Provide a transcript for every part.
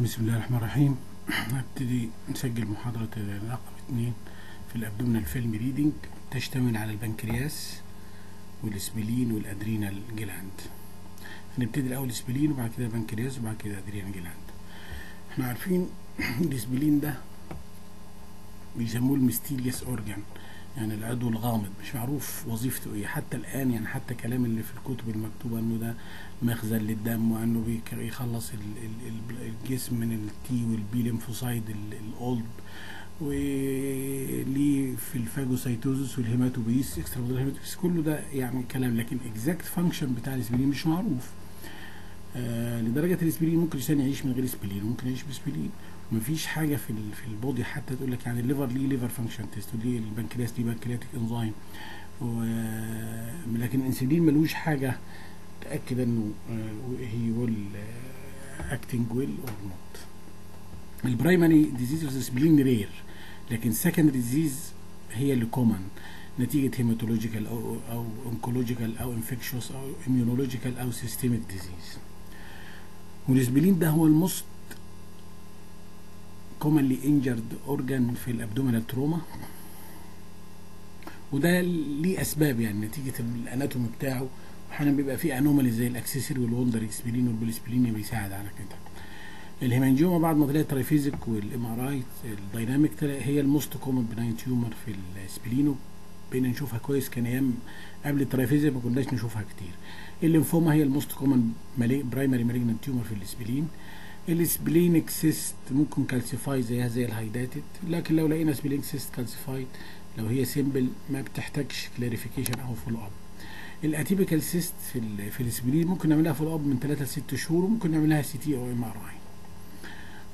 بسم الله الرحمن الرحيم. هبتدي نسجل محاضرة رقم اتنين في ال abdominal film reading تشتمل على البنكرياس وال spleen وال adrenal gland هنبتدي الأول spleen وبعد كده بنكرياس وبعد كده adrenal gland إحنا عارفين ال spleen ده بيسموه ال mysterious organ. يعني العضو الغامض مش معروف وظيفته إيه. حتى الآن يعني حتى كلام اللي في الكتب المكتوبة إنه ده مخزن للدم وإنه بيخلص الجسم من ال T وال B lymphocyte ال old وليه في ال phagocytosis وال hematopoiesis extra hematopoiesis كله ده يعني كلام. لكن exact function بتاع ال spleen مش معروف. آه لدرجة ال spleen ممكن الإنسان يعيش من غير spleen ممكن يعيش ب spleen مفيش حاجة في في ال body حتى تقول لك يعني ال liver ليه liver function test وليه البنكرياس ليه pancreatic enzyme لكن ال spleen ملوش حاجة تأكد إنه هي well acting well or not ال primary disease of spleen rare لكن secondary disease هي اللي common نتيجة hematological أو أو oncological أو infectious أو immunological أو systemic disease وال spleen ده هو ال most commonly injured organ في ال abdominal trauma وده ليه أسباب يعني نتيجة ال anatomy بتاعه. أحيانا بيبقى فيه anomaly زي ال accessory وال wandering spleen وال polysplenia بيساعد على كده. ال hemangioma بعد ما طلعت triphasic وال MRI ال dynamic هي ال most common benign tumor في ال spleen و. بقينا نشوفها كويس كان أيام قبل ال triphasic ما كناش نشوفها كتير. الليمفوما هي ال most common primary malignant tumor في ال spleen. ال splenic cyst ممكن calcify زيها زي ال hydatid لكن لو لقينا splenic cyst calcified لو هي simple ما بتحتاجش clarification أو follow up ال atypical cyst في في ال spleen ممكن نعملها follow up من 3 ل 6 شهور وممكن نعملها CT أو MRI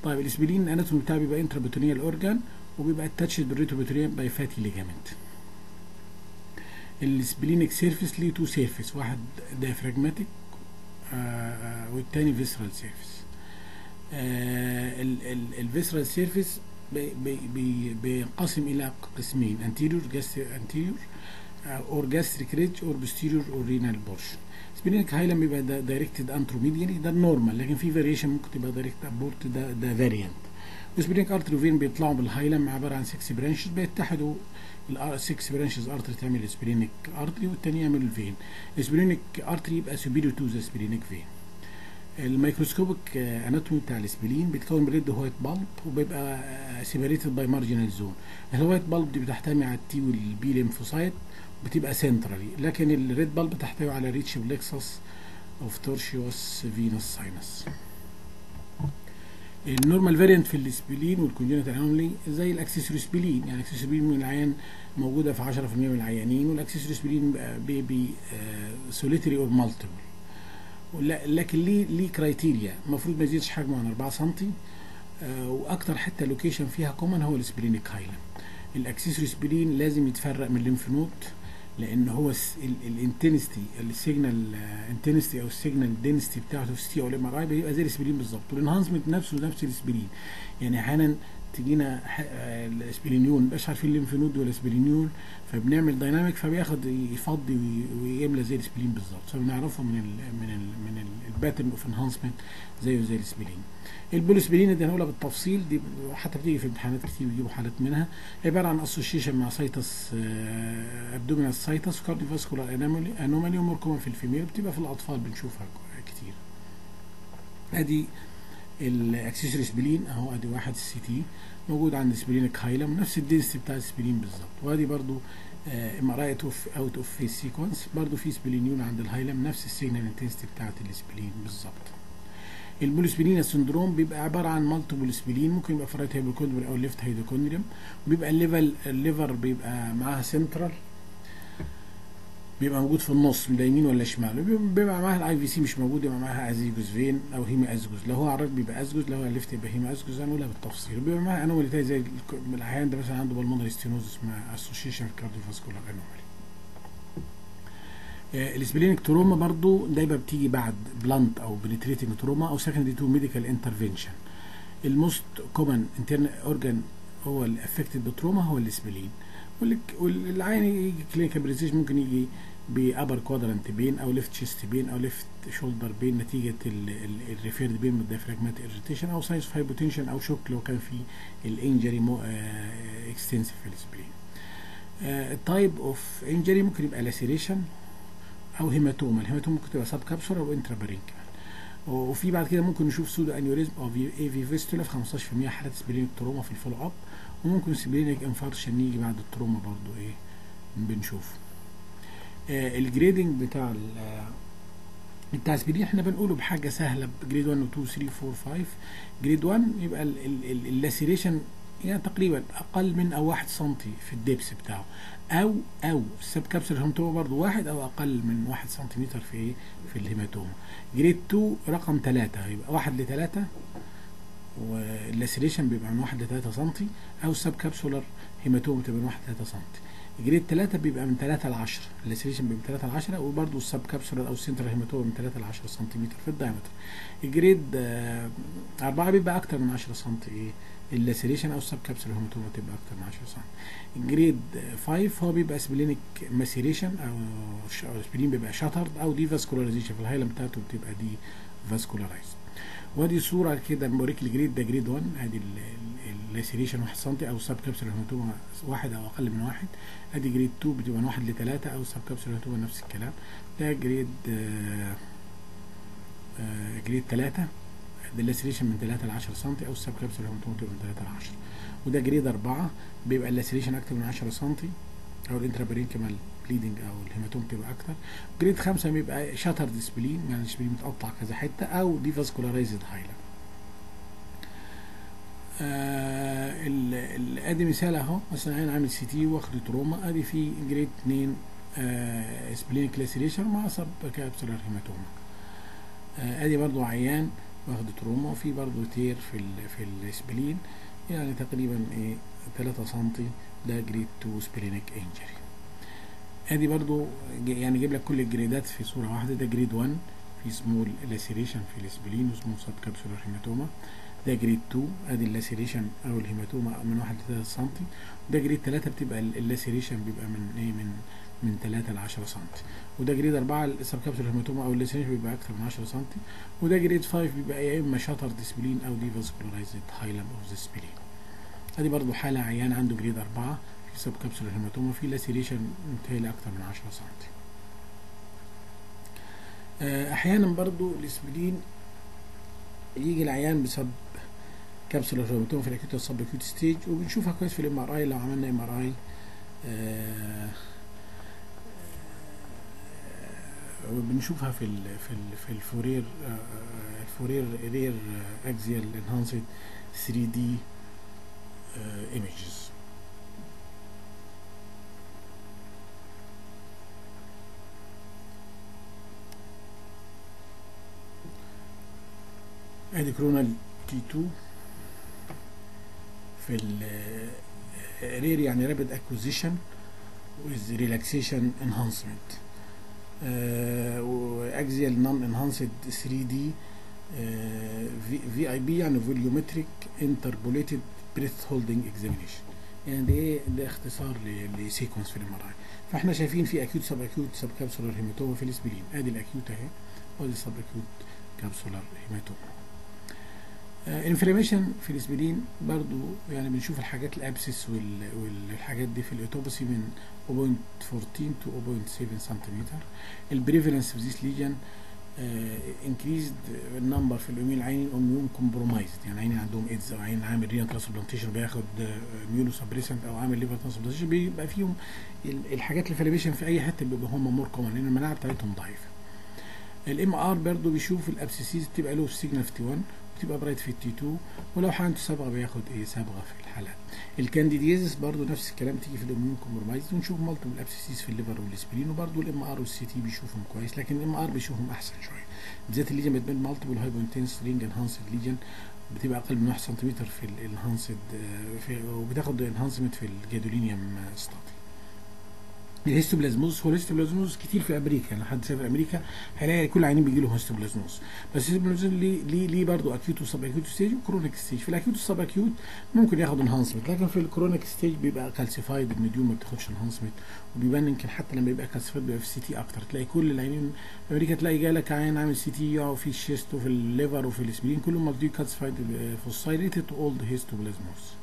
طيب ال spleen ال anatomy بتاعه بيبقى intraperitoneal organ وبيبقى attached بال retroperitoneal by fatty ligament ال splenic surface ليه two surface واحد diaphragmatic آه والتاني visceral surface ال visceral surface بينقسم إلى قسمين anterior anterior or gastric ridge or posterior or renal portion. splenic hilum بيبقى directed anteromedially ده ال normal لكن في variation ممكن تبقى direct upward ده ده variant و splenic artery و vein بيطلعوا بال hilum عبارة عن 6 branches بيتحدوا ال 6 branches artery تعمل splenic artery والثانيه يعمل ال vein ال splenic artery يبقى superior to the splenic vein ال microscopic anatomy بتاع ال spleen بيتكون من red white pulp وبيبقى separated by marginal zone ال white pulp دي بتحتوي على ال T وال B lymphocyte بتبقى centrally لكن ال red pulp بتحتوي على rich plexus of tortuous venous sinus ال normal variant في ال spleen وال congenital anomaly زي ال accessory spleen يعني ال accessory spleen من العيان موجودة في 10% من العيانين وال accessory spleen بيبقى solitary or multiple لكن ليه ليه criteria المفروض ما يزيدش حجمه عن 4 سم آه وأكتر حتة location فيها common هو ال splenic hilum ال accessory spleen لازم يتفرق من ال lymph node لأن هو ال intensity ال signal intensity أو ال signal density بتاعته في ال CT أو ال MRI بيبقى زي ال spleen بالظبط. وال enhancement نفسه نفس ال spleen يعني أحيانا تجينا ال splenule مبقاش عارفين ال lymph node ولا splenule فبنعمل dynamic فبياخد يفضي ويملى زي ال spleen بالظبط. فبنعرفه من ال من ال من ال pattern of enhancement زيه زي ال spleen ال polysplenia دي هنقولها بالتفصيل دي حتى بتيجي في امتحانات كتير بيجيبوا حالات منها. عبارة عن association مع situs abdominal situs cardiovascular anomaly و more common في ال female بتبقى في الأطفال بنشوفها كتير. أدي ال accessory spleen أهو أدي واحد ال CT موجود عند splenic hilum نفس ال density بتاع ال spleen بالظبط. وادي برضو MRI out of phase sequence برضو في splenule عند ال hilum نفس ال signal intensity بتاعت ال spleen بالظبط. ال polysplenia syndrome بيبقى عبارة عن multiple spleen ممكن يبقى في right أو left hypochondrium وبيبقى ال level ال liver بيبقى معاها سنترال بيبقى موجود في النص من اليمين ولا شمال. بيبقى معاها ال IVC مش موجود يبقى معاها azygos vein أو hemiazygos لو هو ال right بيبقى azygos لو هو ال left يبقى hemiazygos هنقولها بالتفصيل. بيبقى معاها anomaly زي الأحيان ده مثلا عنده pulmonary stenosis مع association cardiovascular anomaly ال splenic trauma برضو دايما بتيجي بعد blunt أو penetrating trauma أو secondary to medical intervention ال most common internal organ هو اللي افكتد بتروما هو الاسبلين والعين يجي كلينيكال بريزيشن ممكن يجي ب upper quadrant pain أو left chest pain أو left shoulder pain نتيجة ال referred pain من ال diaphragmatic irritation أو signs of hypotension أو shock لو كان في ال injury extensive في ال spleen ال type of injury ممكن يبقى laceration أو hematoma ال hematoma ممكن تبقى subcapsular أو intraparenchymal وفي بعد كده ممكن نشوف pseudoaneurysm أو AV fistula في 15% حالات splenic trauma في ال follow up وممكن splenic infarction يجي بعد ال trauma برضو إيه بنشوفه. آه ال grading بتاع بتاع spleen إحنا بنقوله بحاجة سهلة grade 1 و 2 3 4 5 grade 1 يبقى ال laceration يعني تقريبا أقل من أو 1 سم في ال depth بتاعه. أو أو ال subcapsular hematoma برضه واحد أو أقل من 1 سنتيمتر في إيه في ال hematoma. grade 2 رقم 3 يبقى 1 ل 3 وال laceration بيبقى من 1 ل 3 سم أو ال subcapsular hematoma بتبقى من 1 ل 3 سم grade 3 بيبقى من 3 ل 10 ال laceration بيبقى من 3 ل 10 وبرده ال subcapsular أو ال central hematoma من 3 ل 10 سنتيمتر في ال diameter. ال grade 4 بيبقى أكتر من 10 سم إيه؟ ال laceration أو ال subcapsular hematoma تبقى أكتر من 10 سم ال grade 5 هو بيبقى splenic maceration أو spleen بيبقى shattered أو devascularization. في ال hilum بتاعته بتبقى devascularized وادي صورة كده بوريك ال grade ده grade 1 ادي ال laceration 1 سم أو ال subcapsular hematoma واحد أو أقل من واحد. ادي grade 2 بتبقى من 1 ل 3 أو ال subcapsular hematoma نفس الكلام. ده جريد آآ آآ grade 3 ال laceration من 3 ل 10 سم أو ال subcapsular hematoma بتبقى من 3 ل 10 وده grade 4 بيبقى ال laceration أكتر من 10 سم أو ال intraparenchymal bleeding أو ال hematoma بتبقى أكتر. grade 5 بيبقى shattered spleen يعني ال spleen متقطع كذا حتة أو devascularized hilum آه أدي مثال أهو مثلا عيان عامل CT واخد trauma أدي في grade 2 آه splenic laceration مع subcapsular hematoma أدي برضو عيان واخد trauma وفي برضو tear في ال في ال spleen يعني تقريبا إيه 3 سم ده grade 2 splenic injury ادي برضو يعني جيب لك كل ال gradeات في صورة واحدة. ده grade 1 في small laceration في ال spleen و small subcapsular hematoma ده grade 2 ادي ال laceration أو ال hematoma من 1 ل 3 سم ده grade 3 بتبقى ال laceration بيبقى من إيه من من 3 ل 10 سم وده grade 4 ال subcapsular hematoma أو ال laceration بيبقى أكتر من 10 سم وده grade 5 بيبقى يا إما shattered spleen أو devascularized hilum of the spleen ادي برضو حالة عيان عنده grade 4 في subcapsular hematoma في laceration متهيألي أكتر من 10 سم أحيانا برضو ال spleen يجي العيان ب sub كبسولار هيماتوما في الأكيوت والسب أكيوت ستيج وبنشوفها كويس في الإم آر آي. لو عملنا إم آر آي بنشوفها في ال في ال في الفورير الفورير رير أكزيال إنهانسد 3 دي ايمجز ادي coronal T 2 في ال RARE يعني rapid acquisition with relaxation enhancement. و axial non enhanced 3 D VIBE يعني volumetric interpolated breath holding examination. يعني ده إيه؟ ده اختصار ل sequence في ال MRI فإحنا شايفين في acute subacute subcapsular hematoma في ال spleen آدي ال acute أهي. وادي ال subacute capsular hematoma ال inflammation في ال spleen برضو يعني بنشوف الحاجات ال abscess والحاجات دي في ال autopsy من 0.14 to 0.7 سنتيمتر ال prevalence of this lesion increased ال number في ال immune العيانين immune compromised يعني عيانين عندهم ايدز أو عيان عامل renal transplantation بياخد immunosuppressant أو عامل liver transplantation بيبقى فيهم الحاجات ال inflammation في أي حتة بيبقى هم more common لأن المناعة بتاعتهم ضعيفة. ال MR برضه بيشوف ال abscesses بتبقى له signal في T 1 بتبقى bright في ال T 2 ولو عنده صبغه بياخد إيه صبغه في الحالات. ال candidiasis برضو نفس الكلام تيجي في ال immune compromised ونشوف multiple abscesses في ال liver وال spleen وبرضو ال MR وال CT بيشوفهم كويس لكن ال MR بيشوفهم أحسن شوية. بالذات ال lesion بتبين multiple hypointense ring enhanced lesion بتبقى أقل من 1 سم في ال enhanced وبتاخد enhancement في ال gadolinium study ال histoplasmosis هو ال histoplasmosis كتير في أمريكا يعني حد سافر أمريكا هيلاقي كل العيانين بيجي لهم histoplasmosis بس ال histoplasmosis ليه ليه ليه برضه acute و subacute stage و chronic stage في ال acute وال subacute ممكن ياخد enhancement لكن في ال chronic stage بيبقى calcified nodule ما بتاخدش enhancement وبيبان يمكن حتى لما يبقى calcified بيبقى في CT أكتر. تلاقي كل العيانين في أمريكا تلاقي جالك عيان عامل CT وفي ال chest وفي ال liver وفي ال spleen كلهم multi calcified foci related old histoplasmosis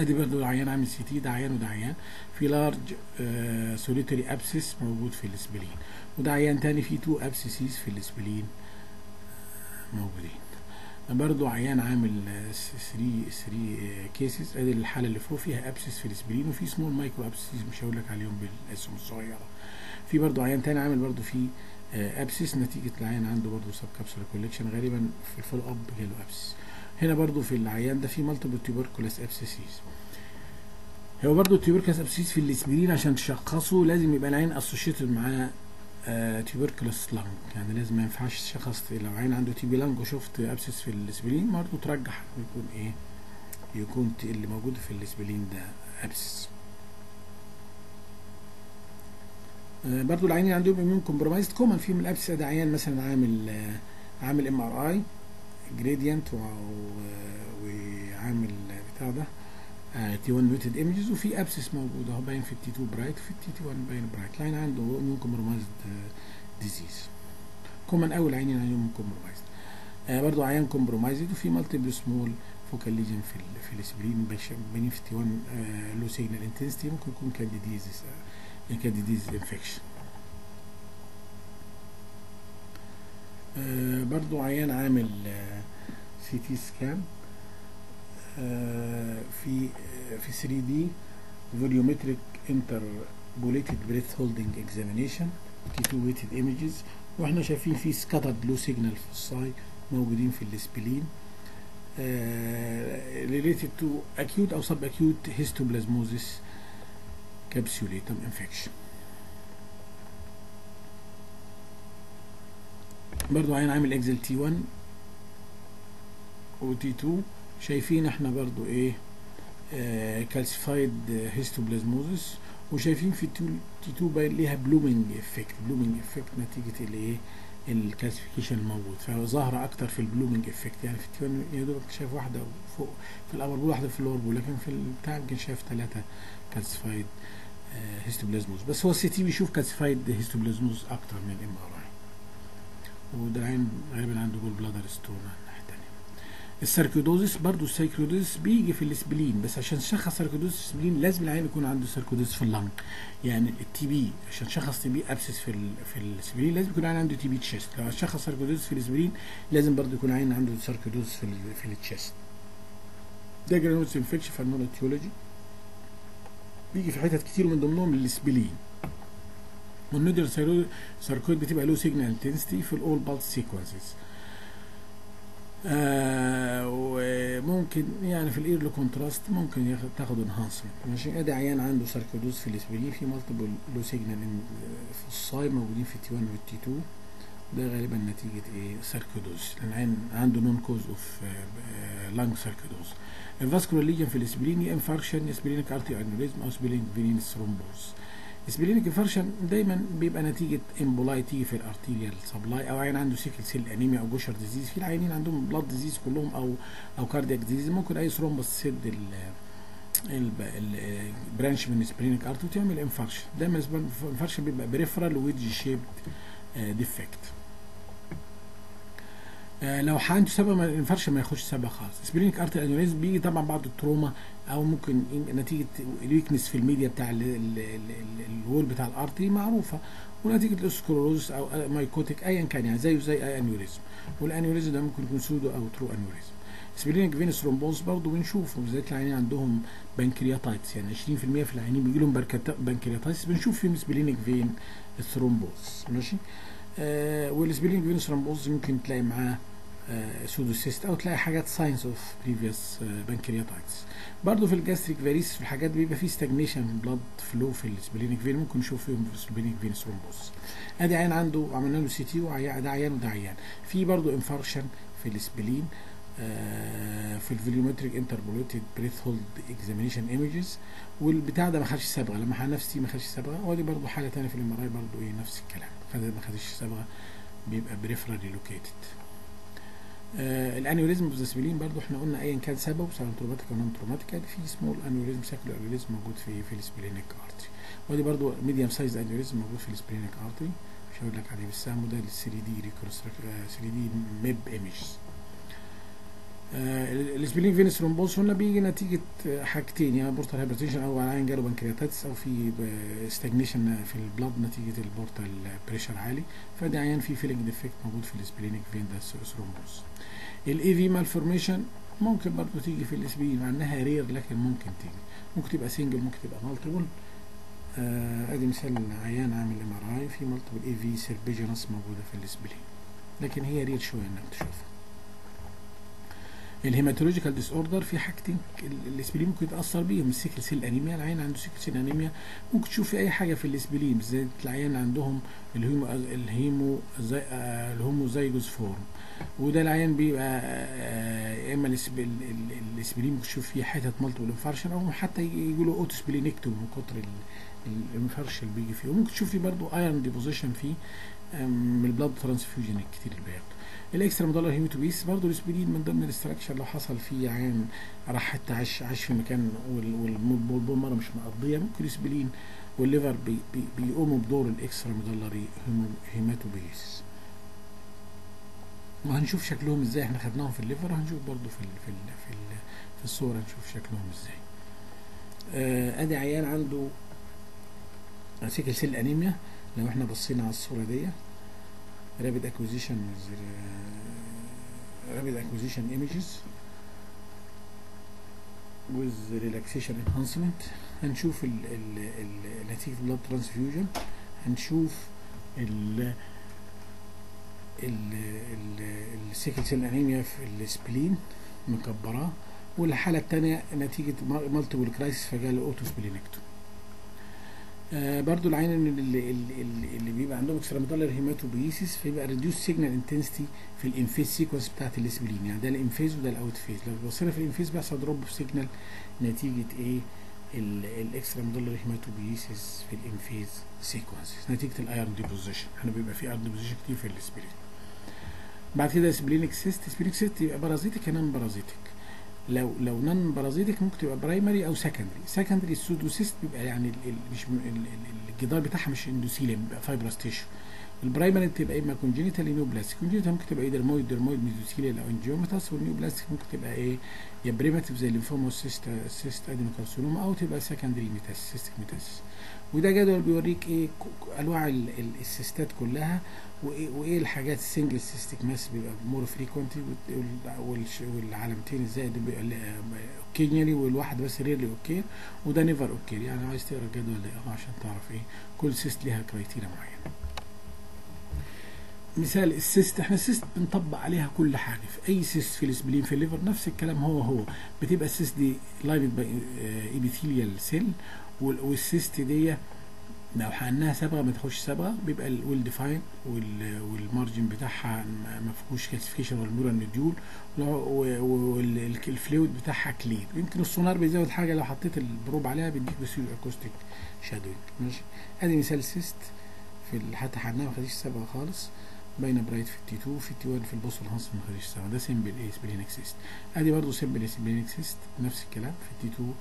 ادي برضه العيان عامل CT ده عيان وده عيان في large solitary abscess موجود في ال spleen. وده عيان تاني فيه two abscesses في ال spleen موجودين. برضه عيان عامل 3 3 cases. ادي الحالة اللي فوق فيها ابسس في الإسبلين وفي سمول مايكرو ابسيس مش هقول لك عليهم بالاسم الصغيرة. في برضه عيان تاني عامل برضه فيه abscess نتيجة العيان عنده برضه subcapsular collection غالبا في ال follow up جاله abscess هنا برضو في العيان ده في multiple tuberculous abscesses هو برضو ال tuberculous abscess في ال spleen عشان تشخصه لازم يبقى العيان associated معاه آه lung يعني لازم ما ينفعش تشخص لو عيان عنده TB lung وشفت abscess في ال spleen برضو ترجح يكون إيه يكون اللي موجود في ال spleen ده abscess آه برضو العيانين اللي عندهم immune compromised common فيهم ال abscess ده عيان مثلا عامل آه عامل MRI gradient وعامل بتاع ده. T 1 weighted images وفي abscess موجود اهو باين في ال T 2 bright وفي ال T 1 باين bright لأن عنده immune compromised disease common قوي العيانين عندهم compromised برضه عيان compromised وفي multiple small focal lesion في ال في ال spleen باين في ال T 1 low signal intensity ممكن يكون candidiasis candidiasis infection برضو عيان عامل آه CT scan آه في في 3 D volumetric interpolated breath holding examination T 2 weighted images وإحنا شايفين في scattered low signal foci موجودين في ال spleen related to acute أو subacute histoplasmosis capsulatum infection برضو عيان عامل axial T 1 و T 2 شايفين إحنا برضو إيه آه calcified histoplasmosis وشايفين في T 2 باين ليها blooming effect blooming effect نتيجة الايه ال calcification الموجود فظاهره أكتر في ال blooming effect يعني في ال T 1 يا دوبك شايف واحدة فوق في ال upper pole واحدة في ال lower pole لكن في البتاع يمكن شايف ثلاثة calcified آه histoplasmosis بس هو ال CT بيشوف calcified histoplasmosis أكتر من ال MR وده غالبا عنده gall bladder stone الناحية الثانية ال sarcoidosis برضو ال sarcoidosis بيجي في ال spleen بس عشان تشخص sarcoidosis في ال spleen لازم العيان يكون عنده sarcoidosis في ال lung. يعني ال TB عشان تشخص TB abscess في في ال spleen لازم يكون عنده TB chest لو هتشخص sarcoidosis في ال spleen لازم برضو يكون العيان عنده sarcoidosis في في ال chest ده granulomatous infection of unknown etiology بيجي في حتت كتير من ضمنهم ال spleen. وال nodular sarcoid بتبقى له signal intensity في ال all pulse sequences آه وممكن يعني في ال early contrast ممكن تاخد enhancement ماشي؟ أدي عيان عنده sarcoidosis في ال spleen في multiple low signal foci موجودين في T 1 وال T 2 ده غالبا نتيجة إيه؟ sarcoidosis لأن عنده known case of lung sarcoidosis ال vascular lesion في ال spleen يا infarction يا splenic artery aneurysm أو splenic venous thrombosis splenic infarction دايما بيبقى نتيجة emboli تيجي في ال arterial supply أو عيان عنده sickle cell anemia أو Gaucher disease في العيانين عندهم blood disease كلهم أو أو cardiac disease ممكن أي thrombus تسد ال branch من splenic artery وتعمل infarction دايما ال infarction بيبقى peripheral wedge shaped defect لو عنده سبب الانفارشن ما ياخدش سبب خالص. سبلينيك ارتي انوريزم بيجي طبعا بعد ال trauma أو ممكن نتيجة الويكنس في الميديا بتاع الوول بتاع الارتي معروفة. ونتيجة ال sclerosis أو mycotic ايا كان يعني زيه زي اي aneurysm وال aneurysm ده ممكن يكون pseudo أو true aneurysm splenic vein thrombosis برضه بنشوفه بالذات العيانين عندهم pancreatitis يعني 20% في العيانين بيجي لهم pancreatitis بنشوف فيهم splenic vein thrombosis ماشي؟ آه وال splenic vein thrombosis ممكن تلاقي معاه pseudocyst أو تلاقي حاجات signs of previous pancreatitis برضه في ال gastric varices في الحاجات بيبقى فيه stagnation في ال blood flow في ال splenic vein ممكن نشوف فيهم في ال splenic vein thrombosis أدي عيان عنده عملنا له CT ده عيان وده عيان. في برضه infarction في ال spleen في ال volumetric interpolated breath hold examination images والبتاع ده ما خدش صبغه لما نفسي ما خدش صبغه ودي برضه حالة ثانية في ال MRI برضه إيه نفس الكلام. ما خدش صبغه بيبقى peripherally located آه ال aneurysm of the spleen برضه إحنا قلنا ايا كان سببه سواء traumatic أو non traumatic في small aneurysm saccular aneurysm موجود في في ال splenic artery ودي برضه medium size aneurysm موجود في ال splenic artery مش هقول لك عليه بالسهم وده ال 3D reconstruct 3D MIP images ال splenic vein thrombosis قلنا بيجي نتيجة حاجتين يا portal hypertension أو عيان جاله pancreatitis أو في stagnation في ال blood نتيجة ال portal pressure عالي. فده عيان فيه filling defect موجود في ال splenic vein thrombosis ال AV malformation ممكن برضه تيجي في ال spleen مع إنها rare لكن ممكن تيجي. ممكن تبقى single ممكن تبقى multiple آه أدي مثال عيان عامل MRI في multiple AV serpiginous موجودة في ال spleen لكن هي rare شوية إنك تشوفها. ال hematological disorder في حاجتين ال spleen ممكن يتأثر بيهم ال sickle cell anemia العيان عنده sickle cell anemia. ممكن تشوف في أي حاجة في ال spleen بالذات العيان عندهم ال homo ال homo زي ال homozygous form. وده العيان بيبقى يا إما ال spleen ممكن تشوف فيه حتت multiple infarction أو حتى يجي له autosplenectomy من كتر ال infarction اللي بيجي فيه. وممكن تشوف فيه برضه iron deposition فيه من ال blood transfusion الكتير اللي بياخده. ال extramedullary hematopoiesis برضه ال spleen من ضمن ال structure لو حصل فيه عيان راح حتى عاش عاش في مكان وال bone marrow مش مقضية. ممكن ال spleen وال liver بي بي بيقوموا بدور ال extramedullary hematopoiesis وهنشوف شكلهم إزاي. إحنا خدناهم في ال liver هنشوف برضه في ال في ال في, ال في الصورة نشوف شكلهم إزاي. آه أدي عيان عنده سيكل سيل أنيميا. لو إحنا بصينا على الصورة دي rapid acquisition with uh, rapid acquisition images with relaxation enhancement هنشوف ال ال ال نتيجة blood transfusion هنشوف ال ال sickle cell anemia في ال spleen مكبراه والحالة الثانية نتيجة multiple crisis فجاله autosplenectomy آه برضو العيان اللي, اللي, اللي بيبقى عندهم extramedullary hematopoiesis فيبقى reduced signal intensity في ال in phase sequence بتاعت ال spleen يعني ده ال in phase وده ال out phase لو بصينا في ال in phase بيحصل drop في signal نتيجة إيه؟ ال extramedullary hematopoiesis في ال in phase sequence نتيجة ال iron deposition إحنا بيبقى في iron deposition كتير في ال spleen بعد كده splenic cyst splenic cyst يبقى parasitic non parasitic لو لو non parasitic ممكن تبقى primary أو secondary secondary ال pseudocyst بيبقى يعني ال ال مش ال الجدار بتاعها مش endothelium بيبقى fibrous tissue ال primary بتبقى إما congenital neoplastic congenital ممكن تبقى إيه dermoid dermoid mesothelial أو angiomatous وال neoplastic ممكن تبقى إيه؟ يا primitive زي ال lymphoma cyst cyst adenocarcinoma أو تبقى secondary metas cystic metas وده جدول بيوريك إيه؟ أنواع السيستات كلها وايه الحاجات السنجل سيستيك ماس بيبقى مور فريكونتي والعلامتين إزاي ده بيبقى اوكينيالي والواحد بس ريرلي اوكير وده نيفر اوكير يعني عايز تقرأ الجدول ده عشان تعرف إيه؟ كل سيست ليها كرايتيريا معينة. مثال السيست إحنا السيست بنطبق عليها كل حاجة. في أي سيست في الاسبلين في الليفر نفس الكلام هو هو. بتبقى السيست دي لايند باي epithelial cell وال cyst دي لو حقناها صبغه ما تاخدش صبغه بيبقى ال well defined وال margin بتاعها ما فيهوش calcification ولا nodule وال fluid بتاعها clear يمكن السونار بيزود حاجة لو حطيت ال probe عليها بيديك بسيط acoustic shadowing ماشي؟ أدي مثال cyst في حتى حقناها ما خدتش صبغه خالص. باينه bright في ال T2 في ال T1 في ال post enhance ما خدتش صبغه ده simple إيه splenic cyst أدي برضه simple splenic cyst نفس الكلام. في ال T2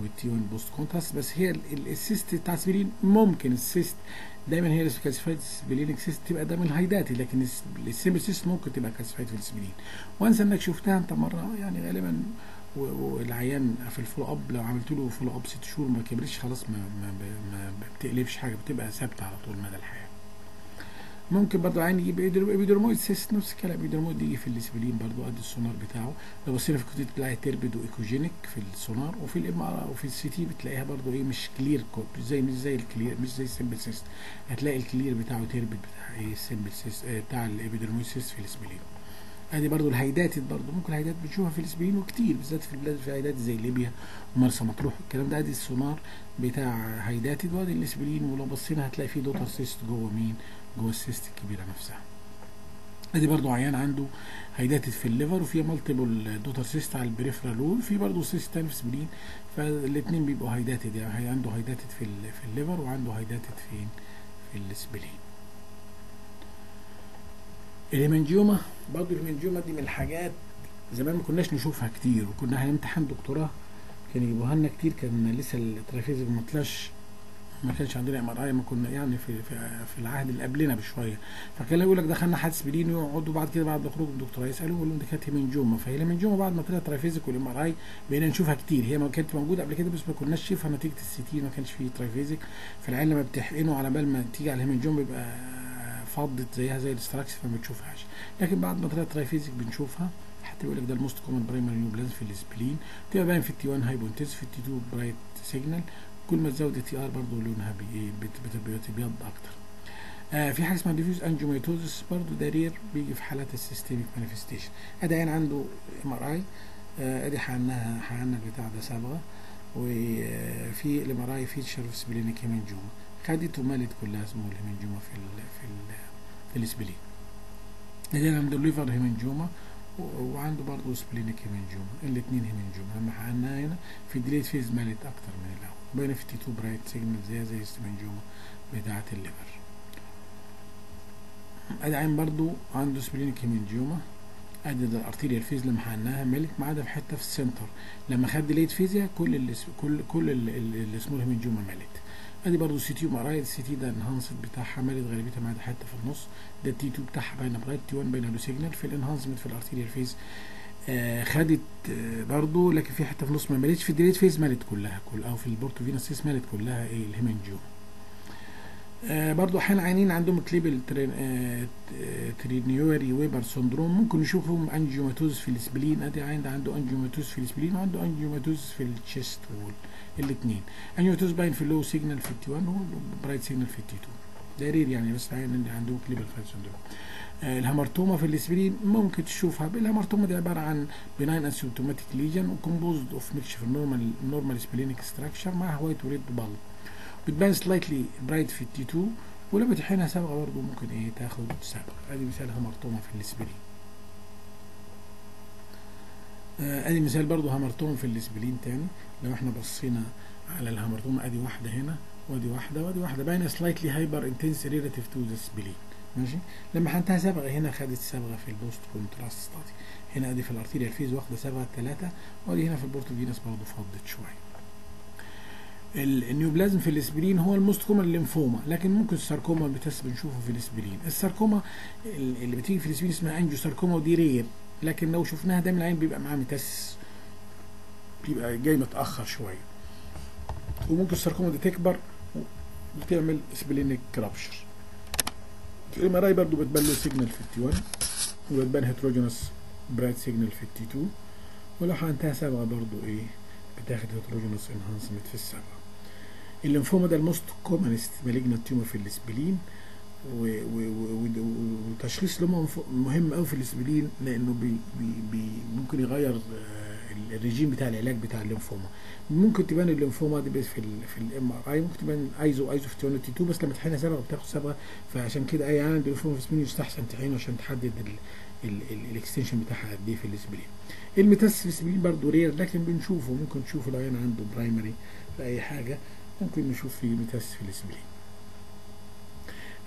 وال T1 post contrast بس هي ال cyst بتاع ال spleen ممكن ال cyst دايما هي ال calcified splenic cyst تبقى دايما ال hydatid لكن ال simple cyst ممكن تبقى calcified في ال spleen وانسى إنك شفتها أنت مرة يعني غالبا والعيان في ال follow up لو عملت له follow up ست شهور ما كبرش خلاص ما, ما, ما بتقلبش حاجة بتبقى ثابتة على طول مدى الحياة. ممكن برضه عيان يجيب epidermoid cyst نفس الكلام. epidermoid يجي في ال spleen برضه أدي السونار بتاعه. لو بصينا في الكتيب بتلاقي تربد وايكوجينيك في السونار وفي الام ار وفي السي تي بتلاقيها برضه إيه مش كلير كود مش زي مش زي الكلير مش زي السمبل سيست. هتلاقي الكلير بتاعه تربد بتاع إيه السمبل سيست آه بتاع الايبيدرمويد سيست في الاسبلين. ادي برضو الهيدات برضو. ممكن الهيدات بنشوفها في الاسبرين وكتير بالذات في البلاد في هيدات زي ليبيا ومرسى مطروح. الكلام ده ادي السونار بتاع هيداتد وادي الاسبرين ولو بصينا هتلاقي فيه دوتر سيست جوه مين؟ جوه السيست الكبيرة نفسها. ادي برضو عيان عنده hydatid في ال liver وفي multiple daughter cyst على ال peripheral wall في برضو cyst تاني في spleen فالاثنين بيبقوا hydatid يعني عنده hydatid في في ال liver وعنده hydatid فين؟ في ال spleen ال hemangioma برضو ال hemangioma دي من الحاجات زمان ما كناش نشوفها كتير وكنا هنمتحن دكتوراه كان يجيبوها لنا كتير كان لسه ال triphasic ما طلعش. ما كانش عندنا MRI ما كنا يعني في في, في العهد اللي قبلنا بشوية. فكان يقول لك دخلنا حاجة spleen ويقعدوا بعد كده بعد خروج الدكتوراه يسالوا يقولوا دي كانت هيمنجوما فهي الهيمنجوما بعد ما طلعت ترافيزيك والام آر آي بقينا نشوفها كتير. هي ما كانت موجودة قبل كده بس ما كناش شايفها نتيجة ال CT ما كانش فيه triphasic فالعيان لما بتحقنه على بال ما تيجي على ال hemangioma بيبقى فضت زيها زي ال structures فما بتشوفهاش. لكن بعد ما طلعت triphasic بنشوفها. حتى يقول لك ده ال most common primary neoplasm في ال spleen. تبقى باين في ال T 1 hypointense في ال T 2 bright signal. كل ما تزود ال TR برضه لونها بي- بت- بت- بتبيض أكتر. آه في حاجة اسمها diffuse angiomatosis برضه ده بيجي في حالات ال systemic manifestation أدي عيان عنده MRI أدي حقنها حقنا بتاع ده صبغه وفي الإم آر آي فيتشر في سبلينيك هيمنجوما خدت ومالت كلها اسمه الهيمنجوما في ال في ال في السبلين. أدي عنده liver hemangioma وعنده برضه splenic hemangioma الاثنين hemangioma لما حقناها هنا في ال delayed phase ملت أكتر من الأول. باينه في 2 برايت سيجنال زي زي الهيمنجوما بتاعة الليفر. أدي عين برضو عنده سبلينيك هيمنجيوما أدي ده الارتيريال فيز لما حقناها ملك ما عدا في حتة في ال center. لما خد delayed phase كل اللي كل كل ال- ال- اللي اسمه ال hemangioma ملت. أدي برضو CT و MRI ال CT ده enhanced بتاعها ملت غالبيتها ما عدا حتة في النص. ده ال T 2 بتاعها باينه bright T 1 باينه low signal في ال enhancement في ال arterial phase خدت آه برضو لكن في حتة في النص ما ملتش في ال delayed phase ملت كلها كل أو في ال portovenous ملت كلها إيه ال hemangioma آه برضو أحيانا عيانين عندهم Klippel Tren آه Trenaunay Weber syndrome ممكن نشوفهم أنجيوماتوز في السبلين أدي عين ده عنده أنجيوماتوز في السبلين وعنده أنجيوماتوز في التشيست وول الاثنين أنجيوماتوز باين في اللو سيجنال في التي 1 وبرايت سيجنال في التي 2 ده رير يعني بس عين اللي عندهم Klippel Feil syndrome. آه ال hamartoma في ال spleen ممكن تشوفها. ال hamartoma دي عبارة عن بناين اسيمتوماتيك ليجن وكومبوزد اوف ميكشر نورمال نورمال سبلينيك ستراكشر مع وايت وريد بالب بتبان سلايتلي برايت في التي 2 ولما تحينها صبغه برضه ممكن إيه تاخد صبغه أدي مثال hamartoma في ال spleen. آه، أدي مثال برضه hamartoma في ال spleen تاني. لو إحنا بصينا على ال hamartoma أدي واحدة هنا وأدي واحدة وأدي واحدة. باينة slightly hyperintense relative to the spleen ماشي؟ لما حقنتها صبغه هنا خدت صبغه في ال post contrast هنا ادي في ال arterial phase واخدة صبغه ثلاثة وادي هنا في ال portovenous برضه فضت شوية ال neoplasm في ال spleen هو ال most common ال lymphoma لكن ممكن الساركوما بتس بنشوفه في ال spleen. ال sarcoma اللي بتيجي في ال spleen اسمها angiosarcoma ودي rare لكن لو شفناها دايما العيان بيبقى معاه mets بيبقى جاي متأخر شوية وممكن الساركوما دي تكبر وتعمل سبلينيك كرابشر في الام ار اي برضه بتبان له سيجنال في التي 1 وبتبان هيتروجينوس برايت سيجنال في التي 2 ولو هنتهى صبغه برضه إيه بتاخد heterogeneous enhancement في الصبغه الليمفوما ده ال most commonest malignant tumor في و- وتشخيص له مهم قوي في ال spleen لأنه بي بي بي ممكن يغير آه، الريجيم بتاع العلاج بتاع الليمفوما. ممكن تبان الليمفوما دي بس في ال في ال MRI ممكن تبان iso iso في 2 بس لما تحقنها صبغه بتاخد صبغه فعشان كده أي عندي الليمفوما في الاسبلين يستحسن تحينه عشان تحدد الاكستنشن بتاعها قد إيه في الاسبلين الميتاس في الاسبلين برضه رير لكن بنشوفه. ممكن تشوف العيان عنده primary في أي حاجة ممكن نشوف فيه ميتاس في الاسبلين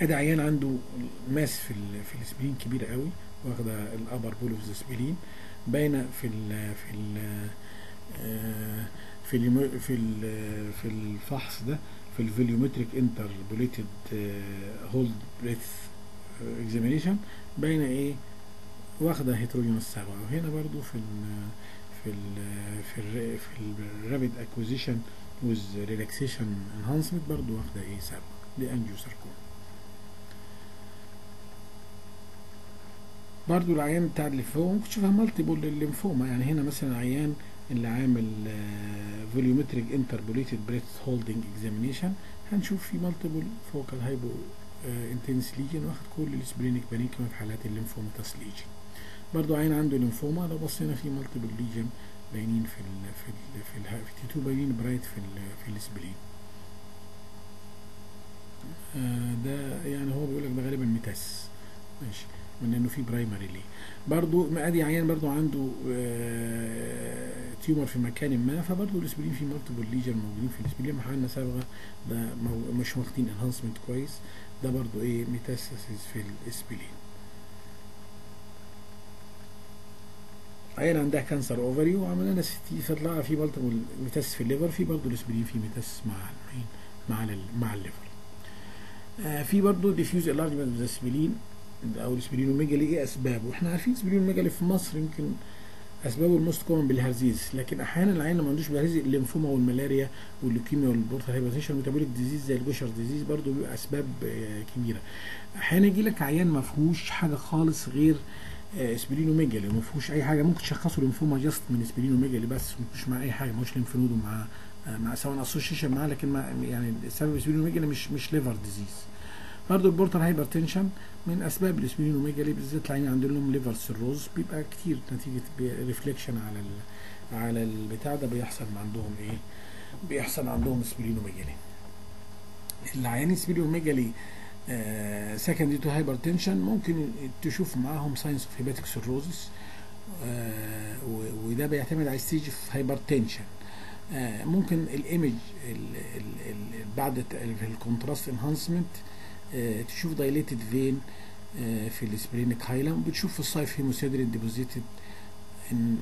أدي عيان عنده mass في في ال spleen كبيرة قوي واخدة ال upper pole of the spleen باينه في ال في ال آه، في ال في ال في الفحص ده في ال volumetric interpolated hold breath examination باينه إيه؟ واخدة heterogeneous صبغه وهنا برضو في ال في ال في ال في ال rapid acquisition with relaxation enhancement برضو واخدة إيه؟ صبغة. دي angiosarcoma برضو العيان بتاع الليمفوما ممكن تشوفها multiple لل lymphoma. يعني هنا مثلا عيان اللي عامل volumetric interpolated breath holding examination هنشوف في multiple focal hypointense lesion واخد كل ال splenic parenchyma في حالات ال lymphomatous lesion برضو عيان عنده ليمفوما لو بصينا في multiple lesion باينين في ال في ال في ال في T 2 باينين bright في ال في ال spleen آه ده يعني هو بيقول لك ده غالبا mets. ماشي. من إنه في primary ليه برضو ادي عيان برضو عنده آه tumor في مكان ما فبرضو ال spleen في multiple lesion موجودين في ال spleen. حقنا صبغه ده مش واخدين enhancement كويس. ده برضو إيه؟ metastasis في ال spleen. عيان عندها cancer ovary وعملنا CT فطلع في multiple metastasis في ال liver في برضو ال spleen في metastasis مع مع مع ال liver آه في برضو diffuse enlargement بال spleen أو ال splenomegaly إيه أسبابه؟ إحنا عارفين ال splenomegaly في مصر يمكن أسبابه ال most common bilharziasis لكن أحيانا العيان اللي ما عندوش bilharziasis ال lymphoma والملاريا واللوكيميا والبورتال هايبرتنشن والميتابوليك ديزيز زي الجوشر ديزيز برضو بيبقى أسباب آه كبيرة. أحيانا يجي لك عيان ما فيهوش حاجة خالص غير آه splenomegaly ما فيهوش أي حاجة ممكن تشخصه lymphoma just من splenomegaly بس ما فيهوش مع أي حاجة ما هوش lymph node ومع مع سواء association معاه لكن ما يعني سبب ال splenomegaly مش مش liver disease برضه ال portal hypertension من أسباب ال splenomegaly بالذات العيان عندهم liver cirrhosis بيبقى كتير نتيجة reflection على ال على البتاع ده بيحصل عندهم إيه؟ بيحصل عندهم splenomegaly العيان splenomegaly آه secondary to hypertension ممكن تشوف معاهم signs of hepatic cirrhosis وده بيعتمد على stage of hypertension آه ممكن ال image بعد ال contrast enhancement آه تشوف dilated vein آه في ال splenic hilum وبتشوف foci of hemosiderin deposited in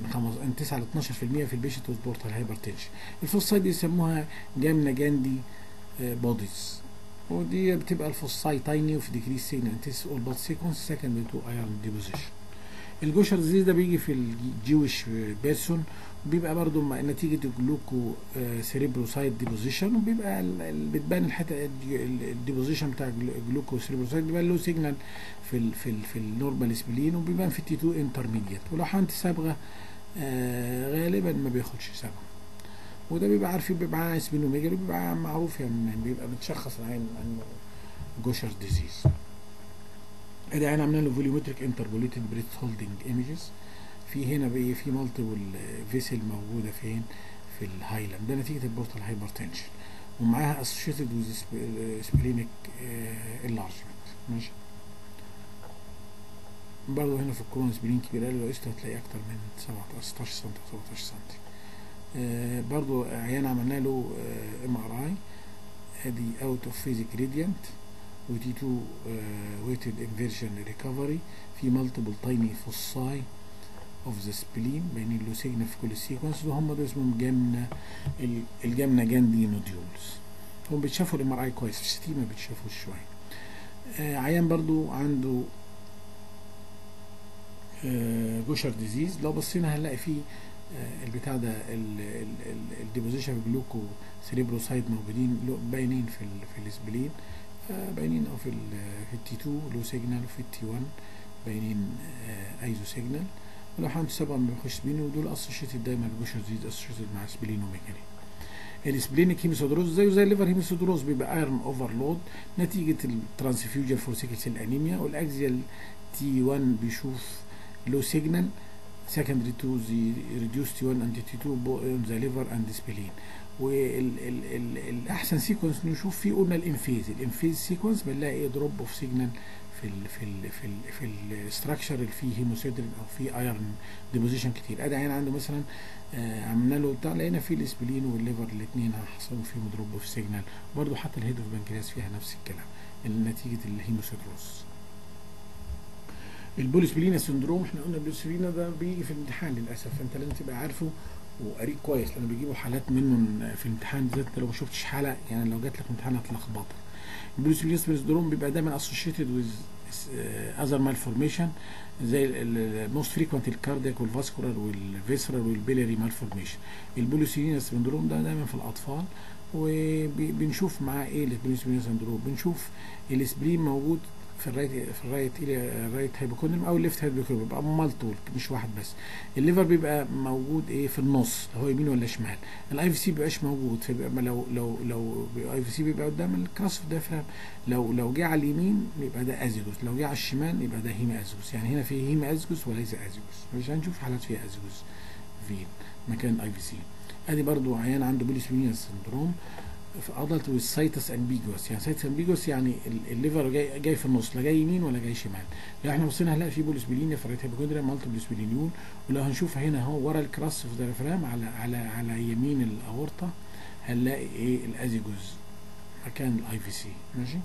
9 ل 12% في ال patient with portal hypertension ال foci دي يسموها Gamna-Gandy bodies ودي بتبقى ال foci tiny وفي decrease signal intensity all pulse sequence secondary to iron deposition ال Gaucher disease ده بيجي في ال Jewish person بيبقى برضو نتيجة ال glucocerebroside deposition وبيبقى بتبان الحتة ال deposition بتاع ال glucocerebroside بيبان low signal في ال في ال في ال normal spleen وبيبان في ال T2 intermediate ولو حقنت صبغة آه غالبا ما بياخدش صبغة وده بيبقى عارفين بيبقى معاه splenomegaly بيبقى معروف يعني بيبقى متشخص العيان انه Gaucher disease ادي عيان عاملين له volumetric interpolated breath holding images في هنا بقى في multiple vessel موجودة فين؟ في الهايلاند ده نتيجة ال portal hypertension ومعاها associated with splenic enlargement ماشي؟ برضه هنا في ال coronal spleen كبير قال لو قست هتلاقي أكتر من 16 سم 17 سم آه برضه عيان عملنا له MRI ادي out of phase gradient ودي T2 weighted inversion recovery في multiple tiny foci of the spleen باينين low signal في كل ال sequence وهم دول اسمهم Gamna ال Gamna-Gandy nodules هم بيتشافوا ال MRI كويس في ال CT ما بيتشافوش شوية. آه عيان برضو عنده آه Gaucher disease لو بصينا هنلاقي فيه آه البتاع ده ال deposition glucocerebroside موجودين باينين في في ال spleen باينين أو في في ال T2 low signal وفي ال T1 باينين iso signal ولو حقنت صبغة ما بيخش spleen ودول associated دايما ال Gaucher disease associated مع splenomegaly ال splenic hemosiderosis زيه زي ال liver hemosiderosis بيبقى iron overload نتيجة ال transfusion for sickle cell anemia وال axial T1 بيشوف low signal secondary to the reduced T1 and T2 on the liver and spleen. والاحسن sequence نشوف فيه قلنا ال in-phase. ال in-phase sequence بنلاقي إيه drop of signal في ال في ال في ال في ال structure اللي فيه hemosiderin أو فيه iron deposition كتير. أدي عيان عنده مثلا آه عملنا له بتاع لقينا فيه ال spleen وال liver الاثنين حصلوا فيهم drop of signal برضه حتى ال head of pancreas فيها نفس الكلام. نتيجه ال hemosiderosis ال polysplenia syndrome إحنا قلنا ال polysplenia ده بيجي في الامتحان للأسف. فأنت لازم تبقى عارفه وقريب كويس لأن بيجيبوا حالات منه في الامتحان بالذات لو ما شفتش حالة يعني لو جات لك امتحان هتلخبطك. ال polysplenia syndrome بيبقى دايما اسوشيتد ويز اذر مالفورميشن زي الموست فريكوينت الكاردياك والفاسكولار والفيسرال والبيلاري مالفورميشن البوليسبلينا سندروم ده دايما في الأطفال وبنشوف معاه إيه ال polysplenia syndrome. بنشوف ال spleen موجود في الرايت في الرايت الرايت هايبوكوندريم أو الليفت هايبوكوندريم بيبقى multiple مش واحد بس. ال liver بيبقى موجود إيه؟ في النص هو يمين ولا شمال. ال IVC بيبقاش موجود فبيبقى لو لو لو ال IVC بيبقى قدام ال crus of diaphragm لو لو جه على اليمين يبقى ده ازيجوس لو جه على الشمال يبقى ده hemiazygos يعني هنا في هيما ازيجوس وليس ازيجوس مش هنشوف حالات فيها ازيجوس فين مكان ال IVC أدي برضو عيان عنده polysplenia syndrome في adult وال situs ambiguous يعني situs ambiguous يعني ال liver جاي جاي في النص لا جاي يمين ولا جاي شمال. لو إحنا بصينا هنلاقي في polysplenia في ال right hypochondrium multiple splenule ولو هنشوف هنا اهو ورا ال crus في ال diaphragm على على على يمين الأورطة هنلاقي إيه؟ الازيجوز مكان ال IVC ماشي؟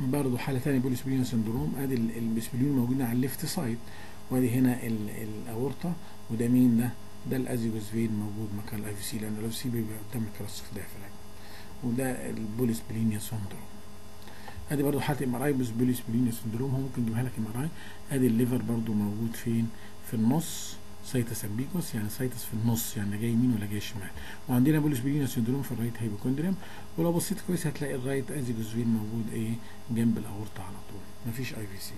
برضه حالة ثانية polysplenia syndrome. ادي ال polysplenia موجودين على ال left side وادي هنا الاورطه وده مين ده؟ ده الازيجوس فين موجود مكان ال IVC لأن ال IVC بيبقى قدام ال crus في diaphragm وده ال polysplenia syndrome. ادي برضه حالة MRI polysplenia syndrome هو ممكن يجيبها لك MRI. ادي ال liver برضه موجود فين؟ في النص situs ambiguous يعني situs في النص يعني جاي يمين ولا جاي شمال. وعندنا polysplenia syndrome في ال right hypochondrium ولو بصيت كويس هتلاقي ال right azygos فين موجود إيه؟ جنب الأورطة على طول. مفيش IVC.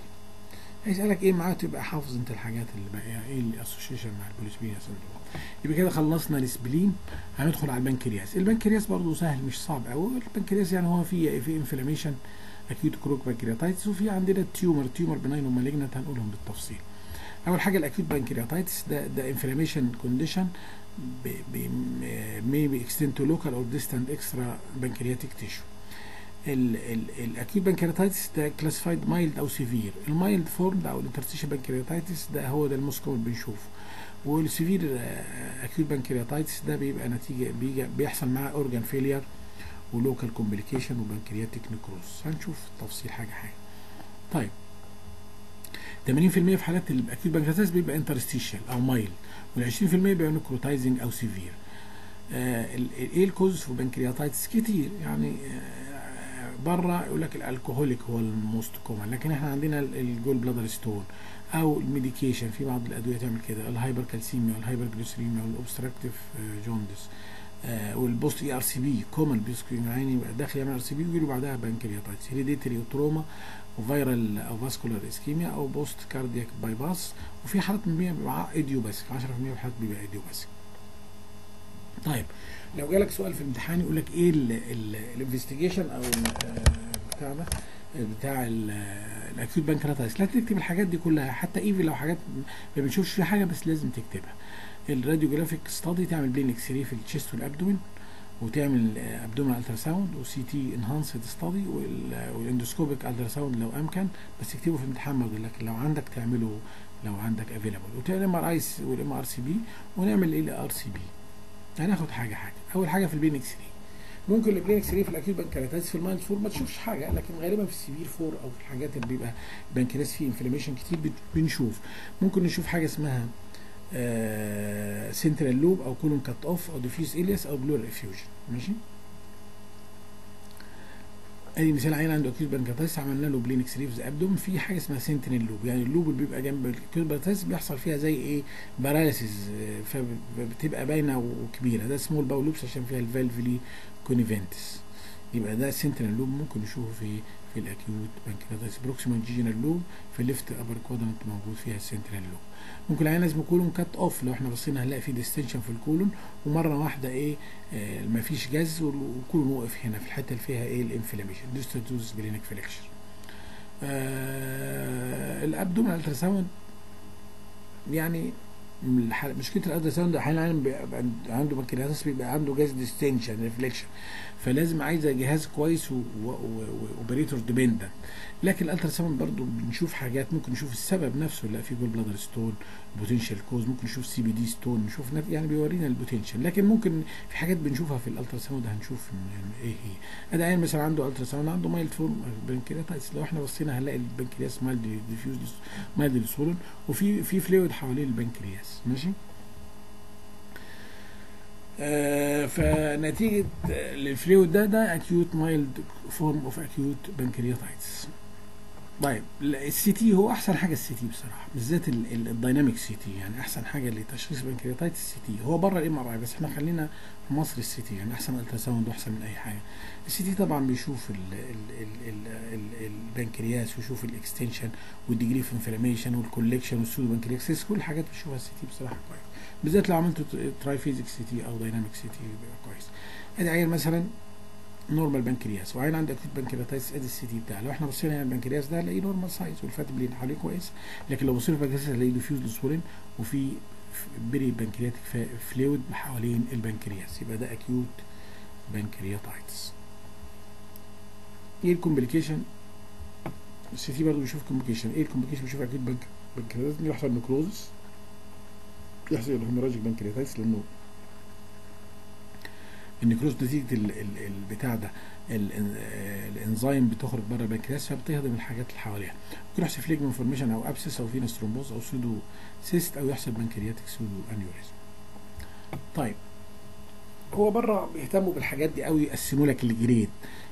هيسألك إيه معاه؟ تبقى حافظ أنت الحاجات اللي باقيه إيه ال association مع ال polysplenia syndrome يبقى كده خلصنا ال spleen هندخل على البنكرياس البنكرياس برضه سهل مش صعب قوي البنكرياس يعني هو في في inflammation acute chronic pancreatitis وفي عندنا ال tumor tumor benign و malignant هنقولهم بالتفصيل. أول حاجة ال acute pancreatitis ده ده inflammation condition maybe extend to local or distant extra pancreatic tissue. ال acute pancreatitis ده classified mild أو severe ال mild form أو ال interstitial pancreatitis ده هو ده ال most common بنشوفه. وال severe acute pancreatitis ده بيبقى نتيجة بيجي بيحصل معاه organ failure و local complication و pancreatic necrosis هنشوف التفصيل حاجة حاجة. طيب. 80% في حالات ال acute pancreatitis بيبقى interstitial أو mild وال 20% بيبقى necrotizing أو severe آه إيه ال cause في pancreatitis كتير. يعني آه بره يقول لك ال alcoholic هو ال most common لكن إحنا عندنا ال gallbladder stone أو ال medication في بعض الأدوية تعمل كده ال hypercalcemia وال hyperglyceridemia وال obstructive jaundice آه وال post ERCP common بيسكرين عيني يبقى داخل يعمل ERCP ويجي له بعدها pancreatitis hereditary و trauma و viral أو vascular ischemia أو post cardiac bypass وفي حالات من بيبقى idiopathic 10% من الحالات بيبقى idiopathic طيب لو جالك سؤال في الامتحان يقول لك إيه ال investigation أو بتاع ده؟ بتاع ال acute pancreatitis لا تكتب الحاجات دي كلها. حتى even لو حاجات ما بنشوفش فيها حاجة بس لازم تكتبها. ال radiographic study تعمل plain X-ray في ال chest وال abdomen وتعمل abdomen ultrasound و CT enhanced study وال endoscopic ultrasound لو أمكن بس اكتبه في الامتحان برضه. لكن لو عندك تعمله لو عندك افيلابل وتعمل ام ار اي والام ار سي بي ونعمل ال ار سي بي هناخد حاجة حاجة. أول حاجة في ال plain X-ray ممكن ال plain X-ray في ال acute pancreatitis في ال mild form ما تشوفش حاجة لكن غالبا في ال severe form أو في الحاجات اللي بيبقى بنكرياس فيه inflammation كتير بنشوف. ممكن نشوف حاجة اسمها sentinel loop أو colon cut off أو diffuse ileus أو pleural effusion ماشي؟ ادي مثال عيان عنده acute pancreatitis عملنا له plain X-ray of the abdomen في حاجة اسمها sentinel loop يعني ال loop اللي بيبقى جنب ال acute pancreatitis بيحصل فيها زي إيه؟ paralysis فبتبقى باينة وكبيرة. ده small bowel loops عشان فيها ال valvulae conniventes يبقى ده sentinel loop ممكن نشوفه في ال acute pancreatitis proximal jejunal loop في ال left upper quadrant موجود فيها ال sentinel loop ممكن العين لازم colon cut off لو إحنا بصينا هنلاقي في distension في ال colon ومرة واحدة إيه آه ما فيش gas وال colon وقف هنا في الحتة اللي فيها إيه ال inflammation distal to the splenic flexure آه ال abdomen ultrasound يعني مشكلة ال ultrasound أحيانا بيبقى عنده pancreatitis بيبقى عنده gas distension reflection فلازم عايزه جهاز كويس و operator dependent لكن ال ultrasound برضو بنشوف حاجات ممكن نشوف السبب نفسه لا في gallbladder stone potential cause ممكن نشوف CBD stone نشوف يعني بيورينا ال potential لكن ممكن في حاجات بنشوفها في ال ultrasound هنشوف إيه هي. ادي عيان مثلا عنده ultrasound عنده mild form pancreatitis لو إحنا بصينا هنلاقي البنكرياس mild diffuse mild swollen وفي في fluid حوالين البنكرياس ماشي؟ آه فنتيجة ال fluid ده ده acute mild form of acute pancreatitis طيب ال CT هو أحسن حاجة ال CT بصراحة بالذات ال dynamic CT يعني أحسن حاجة لتشخيص pancreatitis ال CT. هو بره ال MRI بس إحنا خلينا في مصر ال CT يعني أحسن من ultrasound وأحسن من أي حاجة. ال CT طبعا بيشوف ال ال ال ال ال البنكرياس ويشوف الاكستنشن والديجري اوف انفلاميشن والكوليكشن والسودو بنكرياس كل الحاجات بيشوفها ال CT بصراحة كويس. بالذات لو عملت triphasic CT أو dynamic CT بيبقى كويس. أدي عيان مثلا normal pancreas وعيان عنده acute pancreatitis ادي ال CT بتاعه لو إحنا بصينا على البنكرياس ده هنلاقيه normal size وال fat plane حواليه كويس. لكن لو بصينا في البنكرياس هنلاقيه diffuse swollen وفي peripancreatic fluid حوالين البنكرياس. يبقى ده acute pancreatitis إيه ال complication ال CT برضه بيشوف complication إيه ال complication بيشوف acute panc pancreatitis يحصل necrosis يحصل hemorrhagic pancreatitis لأنه ال necrosis نتيجه ال- ال- البتاع ده ال- ال- الإنزيم بتخرج بره البنكرياس فبتهضم الحاجات اللي حواليها. ممكن يحصل phlegmon formation أو abscess أو venous thrombosis أو pseudocyst أو يحصل pancreatic pseudoaneurysm طيب هو بره بيهتموا بالحاجات دي قوي يقسموا لك ال grade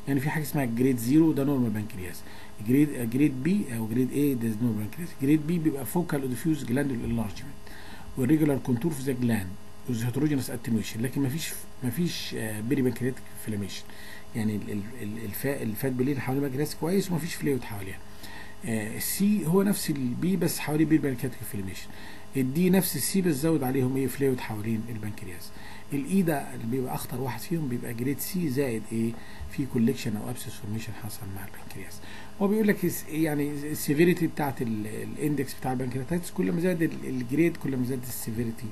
يعني في حاجة اسمها grade zero ده normal pancreas grade grade B أو grade A ده normal pancreas grade B بيبقى focal أو diffuse glandular enlargement و irregular contour of the gland heterogeneous attenuation لكن ما فيش ما فيش peripancreatic inflammation يعني ال- ال- ال- الفا ال fat plane حوالين البنكرياس كويس وما فيش fluid حواليها. آه، ال C هو نفس ال B بس حواليه peripancreatic inflammation ال D نفس ال C بس زود عليهم إيه؟ fluid حوالين البنكرياس ال E ده اللي بيبقى أخطر واحد فيهم بيبقى grade C زائد إيه؟ في collection أو abscess formation حصل مع البنكرياس هو بيقول لك يعني ال severity بتاعت ال- ال index بتاع ال pancreatitis كل ما زاد ال- ال grade كل ما زاد ال severity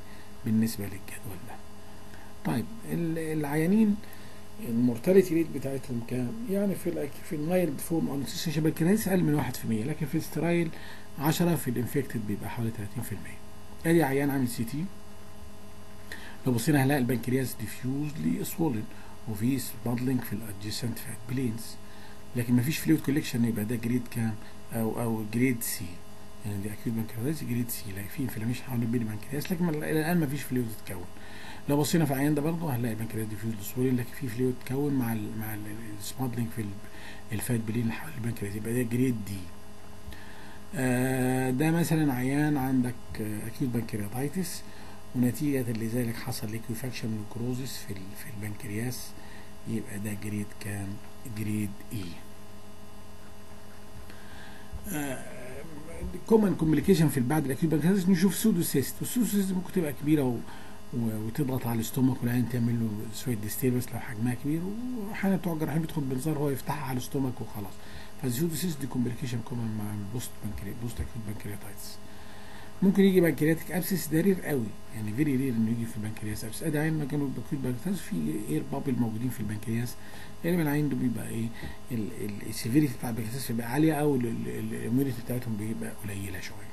بالنسبة للجدول ده. طيب ال- العيانين mortality rate بتاعتهم كام؟ يعني في في ال mild form أو بالكنايس أقل من 1% لكن في ال sterile 10 في ال infected بيبقى حوالي 30% ادي عيان عامل CT؟ لو بصينا هنلاقي البنكرياس diffusely swollen وفي stranding في ال adjacent fat planes لكن مفيش fluid collection يبقى ده grade كام؟ أو أو grade C يعني دي acute pancreas grade C لكن في inflammation حوالين ال peripancreas لكن إلى الان مفيش fluid اتكون لو بصينا في العيان ده برضه هنلاقي بنكرياس diffuse swollen لكن في fluid اتكون مع ال مع ال stranding في ال- ال fat plane اللي حوالين البنكرياس يبقى ده grade D آه، ده مثلا عيان عندك acute pancreatitis ونتيجة لذلك حصل liquefaction necrosis في ال- في البنكرياس يبقى ده grade كام؟ grade E. common complication في بعد ال acute pancreatitis نشوف pseudocyst وال pseudocyst ممكن تبقى كبيرة و و- وتضغط على ال stomach والعيان تعمل له شوية disturbance لو حجمها كبير واحيانا بتوع الجراحين بيدخل بنظار هو يفتحها على ال stomach وخلاص. فال pseudocyst دي complication common مع ال post pancrea- post acute pancreatitis. ممكن يجي pancreatic abscess ده rare قوي. يعني very rare إنه يجي في البنكرياس abscess. أدي عيان كان acute pancreatitis في air bubble موجودين في البنكرياس. غالبا العيان ده بيبقى إيه ال severity بتاع البنكرياس بيبقى عالية أو ال immunity بتاعتهم بيبقى قليلة شوية.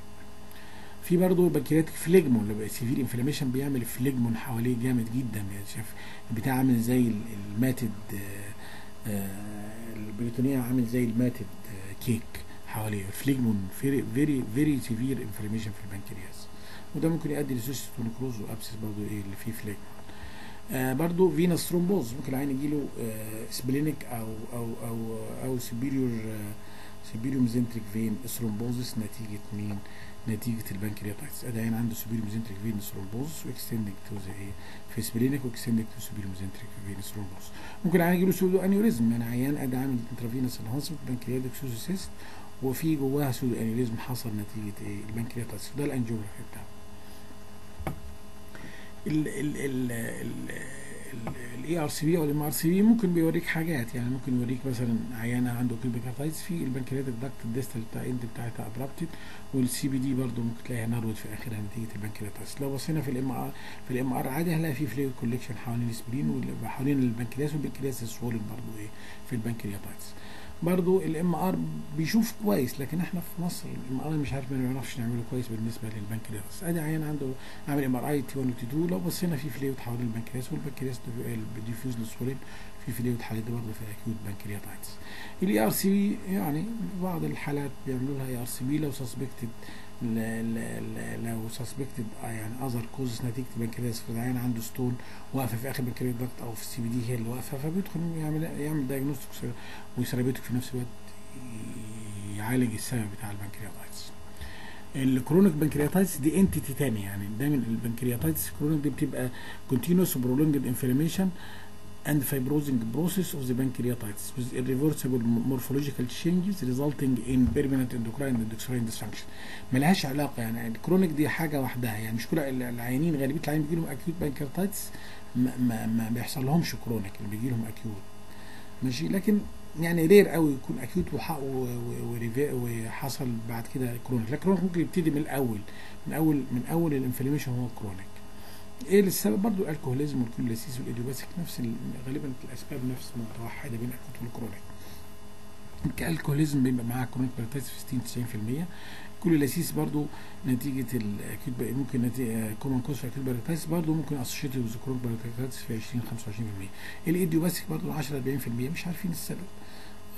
في برضه pancreatic phlegmon اللي بقى severe inflammation بيعمل phlegmon حواليه جامد جدا. يعني شايف البتاع عامل زي ال- ال matted آه، آه، ال peritoneum عامل زي ال matted آه، كيك حواليه ال phlegmon very very severe inflammation في البنكرياس. وده ممكن يؤدي ل pseudocyst و necrosis و abscess برضه إيه اللي فيه phlegmon آه برضه venous thrombosis ممكن العيان يجيله آه splenic أو أو أو أو superior آه superior mesenteric vein thrombosis نتيجة مين؟ نتيجة ال pancreatitis. أدي عيان عنده superior mesenteric vein thrombosis و extending to the إيه؟ في splenic و extending to superior mesenteric vein thrombosis ممكن العيان يجيله pseudoaneurysm يعني عيان أدي عامل intravenous enhancement pancreatic pseudocyst وفي جواها pseudoaneurysm حصل نتيجه إيه ال pancreatitis ده ال angiography بتاعه ال ال ال ال ال ERCP أو ال MRCP ممكن بتوريك حاجات يعني ممكن يوريك مثلا عيانه عنده pancreatitis في ال pancreatic duct ال distal بتاع end بتاعتها abrupted وال CBD برضه ممكن تلاقيها narrowed في اخرها نتيجه ال pancreatitis لو بصينا في ال MR في ال MR عادي هنلاقي في fluid collection حوالين ال spleen وحوالين البنكرياس والبنكرياس swollen برضه إيه في ال pancreatitis برضو ال MR بيشوف كويس لكن إحنا في مصر ال MR مش عارف ما بنعرفش نعمله كويس بالنسبة للبنكرياس ادي عيان عنده عامل ام ار اي تي 1 و تي 2 لو بصينا في fluid حوالين البنكرياس والبنكرياس diffusely swollen في fluid حالات برضه في acute pancreatitis ال ERCP يعني بعض الحالات بيعملوا لها ERCP لو suspected لو suspected يعني other causes نتيجة البنكرياس فالعيان عنده stone واقفة في آخر pancreas duct أو في ال CBD هي اللي واقفة فبيدخل يعمل يعمل diagnostic و therapeutic في نفس الوقت يعالج السبب بتاع ال pancreatitis ال chronic pancreatitis دي entity تاني يعني دايما ال pancreatitis chronic دي بتبقى continuous prolonged inflammation and fibrosing process of the pancreatitis with irreversible morphological changes resulting in permanent endocrine and exocrine dysfunction. ملهاش علاقة يعني ال chronic دي حاجة وحدها يعني مش كل العيانين غالبية العيانين بيجي لهم acute pancreatitis ما, ما, ما بيحصل لهمش chronic اللي بيجي لهم acute ماشي؟ لكن يعني rare قوي يكون acute وحصل بعد كده chronic لا chronic ممكن يبتدي من الأول من أول من أول ال inflammation هو chronic إيه السبب برضو ال alcoholism وال gallstones وال idiopathic نفس غالبا الأسباب نفس متوحدة بين ال acute وال chronic ال alcoholism بيبقى معاه chronic pancreatitis في 60 90% gallstones برضو نتيجة ال acute ممكن نتيجه common cause في ال acute pancreatitis برضو ممكن associated with chronic pancreatitis في 20 25% ال idiopathic برضو 10 40% مش عارفين السبب.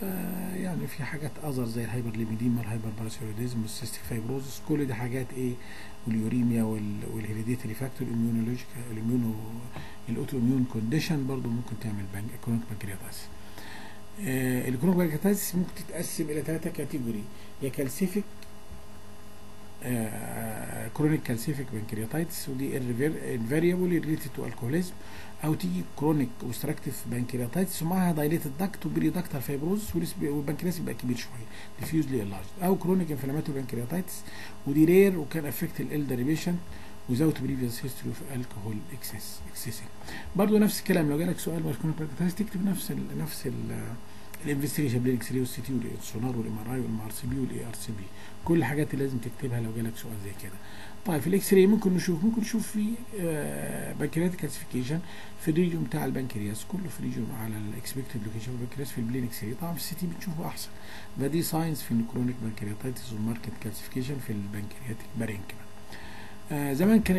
آه يعني في حاجات other زي ال hyperlipidemia ال hyperparathyroidism وال cystic fibrosis كل دي حاجات إيه واليوريميا والهيريديتري فاكتور الاميونولوجيك الاميونو الاوتو اميون كونديشن برضو ممكن تعمل panc- chronic pancreatitis ال chronic pancreatitis ممكن تتقسم إلى ثلاثة category يا calcific chronic calcific pancreatitis ودي invariably related to alcoholism أو تيجي chronic obstructive pancreatitis ومعاها dilated duct و periductal fibrosis والبنكرياس يبقى كبير شوية diffusely enlarged أو chronic inflammatory pancreatitis ودي rare و can affect ال elderly patient without previous history of alcohol excess excessing. برضه نفس الكلام لو جالك سؤال pancreatitis تكتب نفس ال نفس ال ال investigation بال X-ray وال CT والسونار وال MRI وال MRCP وال ERCP. كل الحاجات اللي لازم تكتبها لو جالك سؤال زي كده. طيب في ال X-ray ممكن نشوف ممكن نشوف في pancreatic calcification في ال region بتاع البنكرياس كله في region على ال expected location البنكرياس في ال plain X-ray طبعا في ال CT بنشوفه أحسن. فدي signs في ال chronic pancreatitis وال marked calcification في ال pancreatic parenchyma آه زمان كان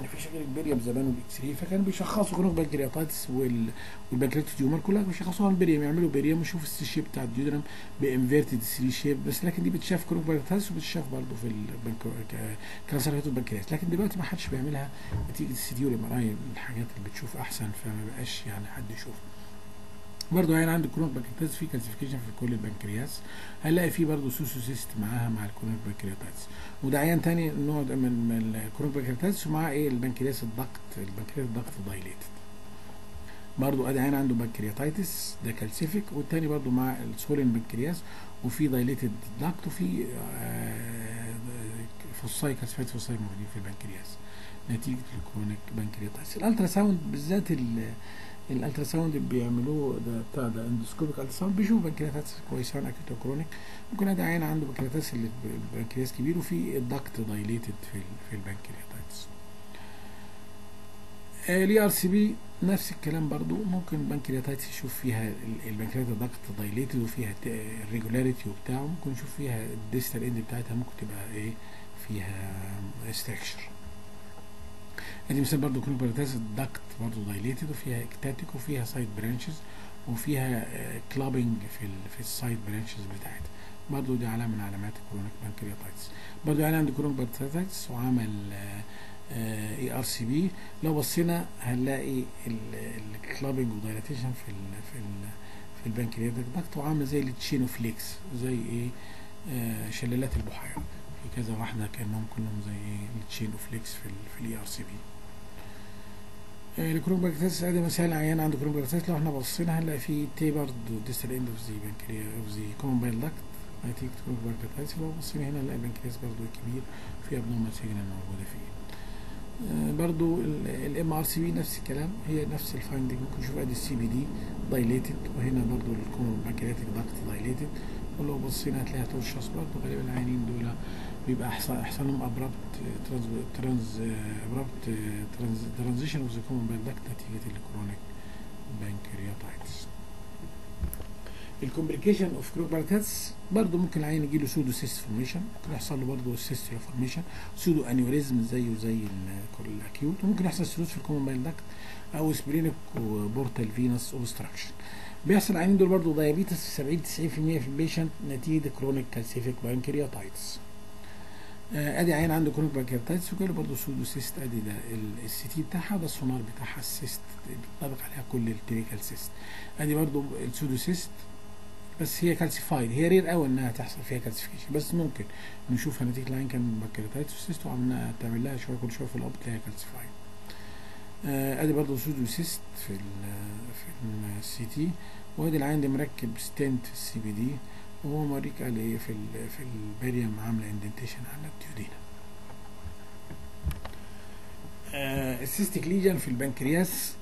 البيريوم مفيش غير البريم زمان وال X-ray فكانوا بيشخصوا chronic pancreatitis وال... وال pancreatic tumor كلها بيشخصوها البريم يعملوا بريم ويشوفوا ال C shape بتاع ال duodenum ب inverted 3 shape بس لكن دي بتشاف chronic pancreatitis وبتشاف برضه في. cancer البنكرياس لكن دلوقتي ما حدش بيعملها نتيجة ال CT وال MRI الحاجات اللي بتشوف أحسن فما بقاش يعني حد يشوفها برضه يعني عندك chronic pancreatitis في calcification في كل البنكرياس. هنلاقي فيه برضه سوسوسيست معاها مع ال chronic pancreatitis وده عيان تاني نوع من ال chronic pancreatitis ومعاه إيه؟ ال pancreatic duct ال pancreatic duct dilated برضه أدي عيان عنده pancreatitis ده calcific والتاني برضه مع ال swollen pancreas وفي dilated duct وفي foci calcified foci موجودين في البنكرياس. نتيجة ال chronic pancreatitis ال ultrasound بالذات ال ultrasound اللي بيعملوه ده بتاع ده endoscopic ultrasound بيشوف pancreatitis كويس عن acute chronic. ممكن أدي عيان عنده pancreatitis اللي البنكرياس كبير وفي ال duct dilated في في ال pancreatitis ال ERCP نفس الكلام برضو ممكن ال pancreatitis يشوف فيها ال pancreatic duct dilated وفيها irregularity وبتاع ممكن نشوف فيها ال distal end بتاعتها ممكن تبقى إيه فيها stricture ادي مثال برضو chronic pancreatitis ال duct برضو dilated وفيها ectatic وفيها side branches وفيها clubbing في ال في ال side branches بتاعتها. برضو دي علامة من علامات ال chronic pancreatitis برضو يعني عندي chronic pancreatitis وعمل ERCP لو بصينا هنلاقي ال clubbing و dilatation في ال في ال في ال pancreatic duct وعامله زي ال chain of lakes زي إيه؟ آه سلسلة البحيرة. كذا واحدة كأنهم كلهم زي إيه ال chain of lakes في ال في ال ERCP ال chronic pancreatitis ادي مثال عيان عنده chronic pancreatitis لو إحنا بصينا هنلاقي فيه tapered distal end of the pancrea of the common bile duct نتيجة chronic pancreatitis لو بصينا هنا نلاقي البنكرياس برضو كبير في abnormal signal موجودة فيه. آه برضو ال MRCP نفس الكلام. هي نفس ال finding ممكن نشوف ادي ال CBD dilated وهنا برضو ال common pancreatic duct dilated ولو بصينا هتلاقيها tortuous برضو. غالبا العيانين دول بيبقى احسن أحسنهم abrupt trans trans abrupt trans transition of the common bile duct نتيجه ال chronic pancreatitis ال complication of chronic pancreatitis برضه ممكن العيان يجي له pseudocyst formation ممكن يحصل له برضه fistula formation pseudoaneurysm زيه زي ال acute وممكن يحصل stenosis في ال common bile duct أو splenic portal venous obstruction بيحصل العيانين دول برضه diabetes في 70 90% في ال patient نتيجة chronic calcific pancreatitis أدي عيان عنده chronic pancreatitis وجاله برضه pseudocyst أدي ده ال CT بتاعها ده السونار بتاعها ال cyst بيطبق عليها كل الكرايتيريا cyst أدي برضه ال pseudocyst بس هي calcified هي rare قوي إنها تحصل فيها calcification بس ممكن نشوفها نتيجه العين كان بانكرياتايتس سيست وعملنا تعمل لها شوية كل شوية في الاب تلاقيها كالسيفايد أدي برضه سودو سيست في ال في السي تي وأدي العين دي مركب ستنت في السي بي دي وهو موريك قال إيه في ال في البريم عاملة اندنتيشن على الديودينا آه السيستيك ليجن في البنكرياس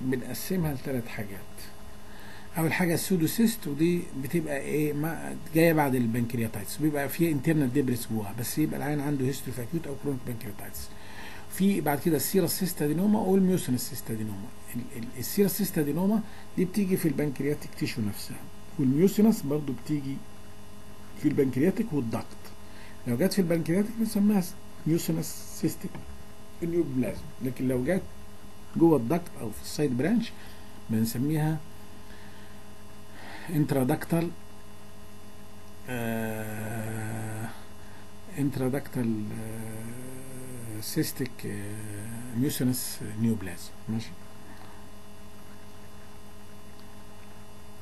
بنقسمها لثلاث حاجات. أول حاجة ال pseudocyst ودي بتبقى إيه ما جاية بعد ال pancreatitis. بيبقى فيها internal debris جواها بس يبقى العيان عنده history في acute أو chronic pancreatitis في بعد كده ال serous cystadenoma وال mucinous cystadenoma ال serous cystadenoma دي بتيجي في ال pancreatic tissue نفسها. وال mucinous برضو بتيجي في ال pancreatic وال duct لو جت في ال pancreatic بنسميها mucinous cystic neoplasm لكن لو جت جوه ال duct أو في ال side branch بنسميها intraductal intraductal cystic mucinous neoplasm ماشي؟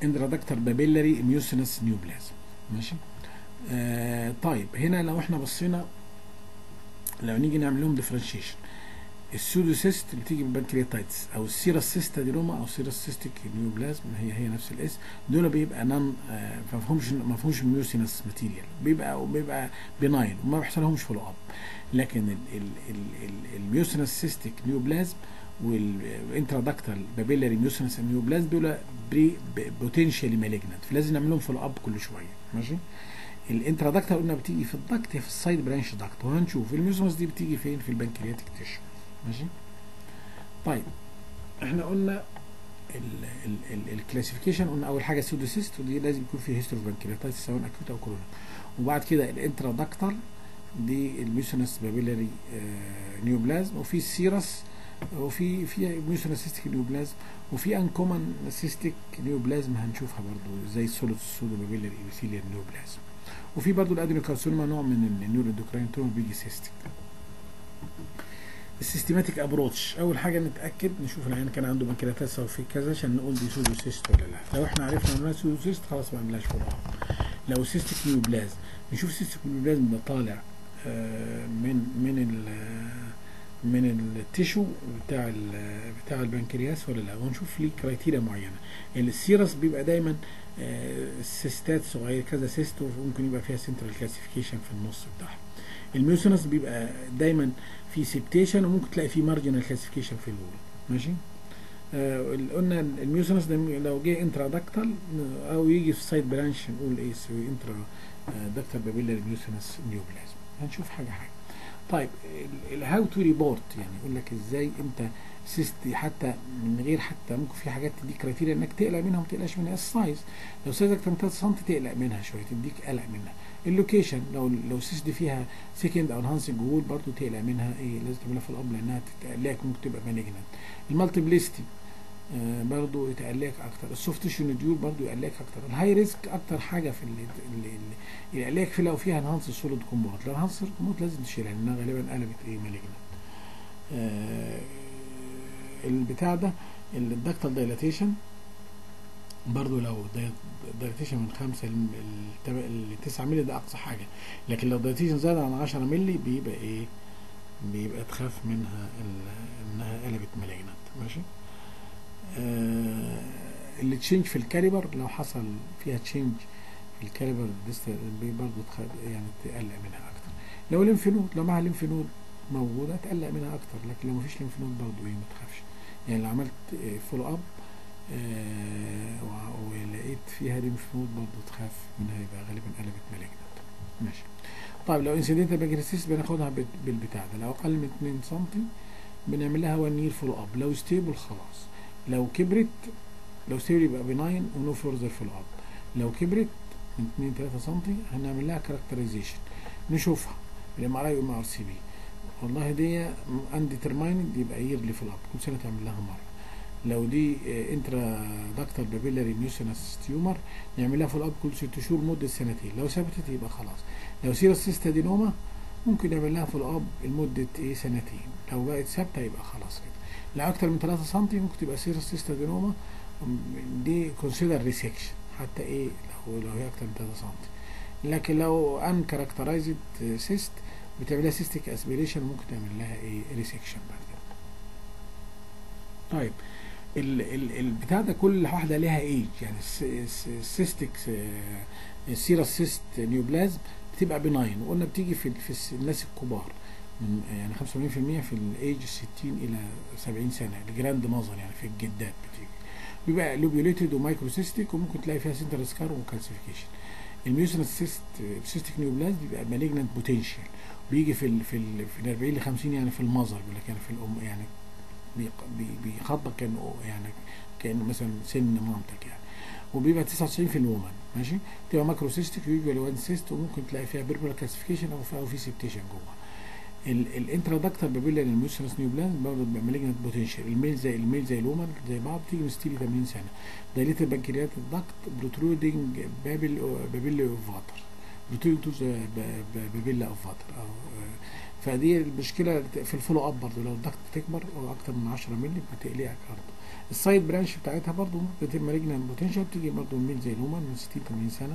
intraductal papillary mucinous neoplasm ماشي؟ آه طيب هنا لو إحنا بصينا لو نيجي نعمل لهم differentiation ال pseudocyst بتيجي من ال pancreatitis أو ال serous cystadenoma أو serous cystic neoplasm هي هي نفس الاسم. دول بيبقى non آه ما فيهمش ما فيهمش mucinous material بيبقى بيبقى benign وما بيحصل لهمش follow up لكن ال mucinous cystic neoplasm وال intraductal papillary mucinous neoplasm دول pre potentially malignant فلازم نعمل لهم follow up كل شوية. ماشي؟ ال intraductal قلنا بتيجي في ال duct في ال side branch duct. وهنشوف ال mucinous دي بتيجي فين؟ في ال pancreatic tissue ماشي؟ طيب إحنا قلنا ال classification قلنا أول حاجة pseudocyst ودي لازم يكون فيه history pancreatitis سواء acute أو chronic وبعد كده ال intraductal دي ال mucinous papillary neoplasm وفي ال serous وفي في mucinous cystic neoplasm وفي uncommon cystic neoplasm هنشوفها برضو زي ال solid pseudopapillary epithelial neoplasm وفي برضو ال adenocarcinoma نوع من ال neuroendocrine tumor بيجي cystic. ال systematic approach أول حاجة نتأكد نشوف العيان كان عنده pancreatitis أو في كذا عشان نقول دي pseudocyst ولا لا. لو إحنا عرفنا إنها pseudocyst خلاص ما عملناش follow لو cystic neoplasm نشوف cystic neoplasm ده طالع آه من من ال من ال tissue بتاع بتاع البنكرياس ولا لا؟ ونشوف ليه criteria معينة. ال serous بيبقى دايما آه سيستات صغيره كذا سيست وممكن يبقى فيها central calcification في النص بتاعها. ال mucinous بيبقى دايما في septation وممكن تلاقي في marginal calcification في ال wall. ماشي؟ آه قلنا ال mucinous لو جه intraductal أو يجي في side branch نقول إيه intraductal papillary mucinous neoplasm. هنشوف حاجة حاجة. طيب ال how to report يعني يقول لك إزاي أنت cyst حتى من غير حتى ممكن في حاجات تديك criteria إنك تقلق منها وما تقلقش منها ال size لو سايز أكتر من 3 سم تقلق منها شوية تديك قلق منها. ال location لو لو cyst دي فيها second أو enhancing wall برضه تقلق منها إيه لازم تعملها في الاب لأنها تقلقك ممكن تبقى malignant ال multiplicity آه برضه يتقلقك أكتر. ال soft tissue nodule برضه يقلقك أكتر. ال high risk أكتر حاجة في اللي, اللي, اللي يقلقك في لو فيها enhanced solid component لو enhanced component لازم تشيلها لأنها غالبا قلبت إيه آه البتاع ده ال ductal dilatation برضو لو dilatation من 5 ل 9 مللي ده أقصى حاجة. لكن لو dilatation زاد عن 10 مللي بيبقى إيه؟ بيبقى تخاف منها إنها قلبت malignant ماشي؟ اللي change في ال caliber لو حصل فيها change في ال caliber برضه يعني تقلق منها أكتر. لو ال lymph node لو معاها lymph node موجودة تقلق منها أكتر لكن لو مفيش lymph node برضه إيه ما تخافش. يعني لو عملت follow up آه ولقيت فيها lymph node برضه تخاف منها يبقى غالبا قلبت malignant ماشي. طيب لو incidental pancreatic cyst بناخدها بالبتاع ده لو أقل من 2 سم بنعمل لها 1 year follow up لو stable خلاص. لو كبرت لو stable يبقى benign و no further follow up لو كبرت من 2 3 سم هنعمل لها characterization نشوفها. ال MRI و MRCP والله دي indetermined يبقى yearly follow up كل سنة تعمل لها مرة. لو دي intraductal papillary mucinous tumor نعمل لها follow up كل ست شهور مدة سنتين. لو ثبتت يبقى خلاص. لو serous cystadenoma ممكن نعمل لها follow up لمدة إيه سنتين. لو بقت ثابتة يبقى خلاص كده. لو أكتر من 3 سم ممكن تبقى serous cystadenoma دي consider resection حتى إيه لو لو هي أكتر من 3 سم لكن لو uncharacterized cyst بتعملها cystic aspiration ممكن تعمل لها إيه resection بعد كده. طيب ال ال البتاع ده كل واحدة ليها ايج يعني ال cystic ال serous cyst neoplasm بتبقى benign وقلنا بتيجي في, في الناس الكبار. يعني 85% في الايج 60 إلى 70 سنة ال grandmother يعني في الجدات بتيجي. بيبقى lobulated و microcystic وممكن تلاقي فيها central scar و calcification ال mucinous cyst cystic neoplasm بيبقى malignant potential بيجي في ال في ال في ال 40 ل 50 يعني في ال mother بيقول لك يعني في الام يعني بيخاطبك كأنه يعني كأنه مثلا سن مامتك يعني. وبيبقى 99 في ال women ماشي؟ تبقى macrocystic usually one cyst وممكن تلاقي فيها peripheral calcification أو في أو في septation جوه ال intraductal papillary mucinous neoplasm برضه بيبقى malignant potential ال male زي ال male زي ال women زي بعض تيجي من 60 ل 80 سنه dilated pancreatic duct protruding papilla of Vater protruding papilla of Vater فدي المشكلة في ال follow up برضه. لو ال duct بتكبر أو أكتر من 10 مللي بتقلقك برضه ال side branch بتاعتها برضه ممكن تبقى malignant potential بتيجي برضه male زي ال women من 60 80 سنة.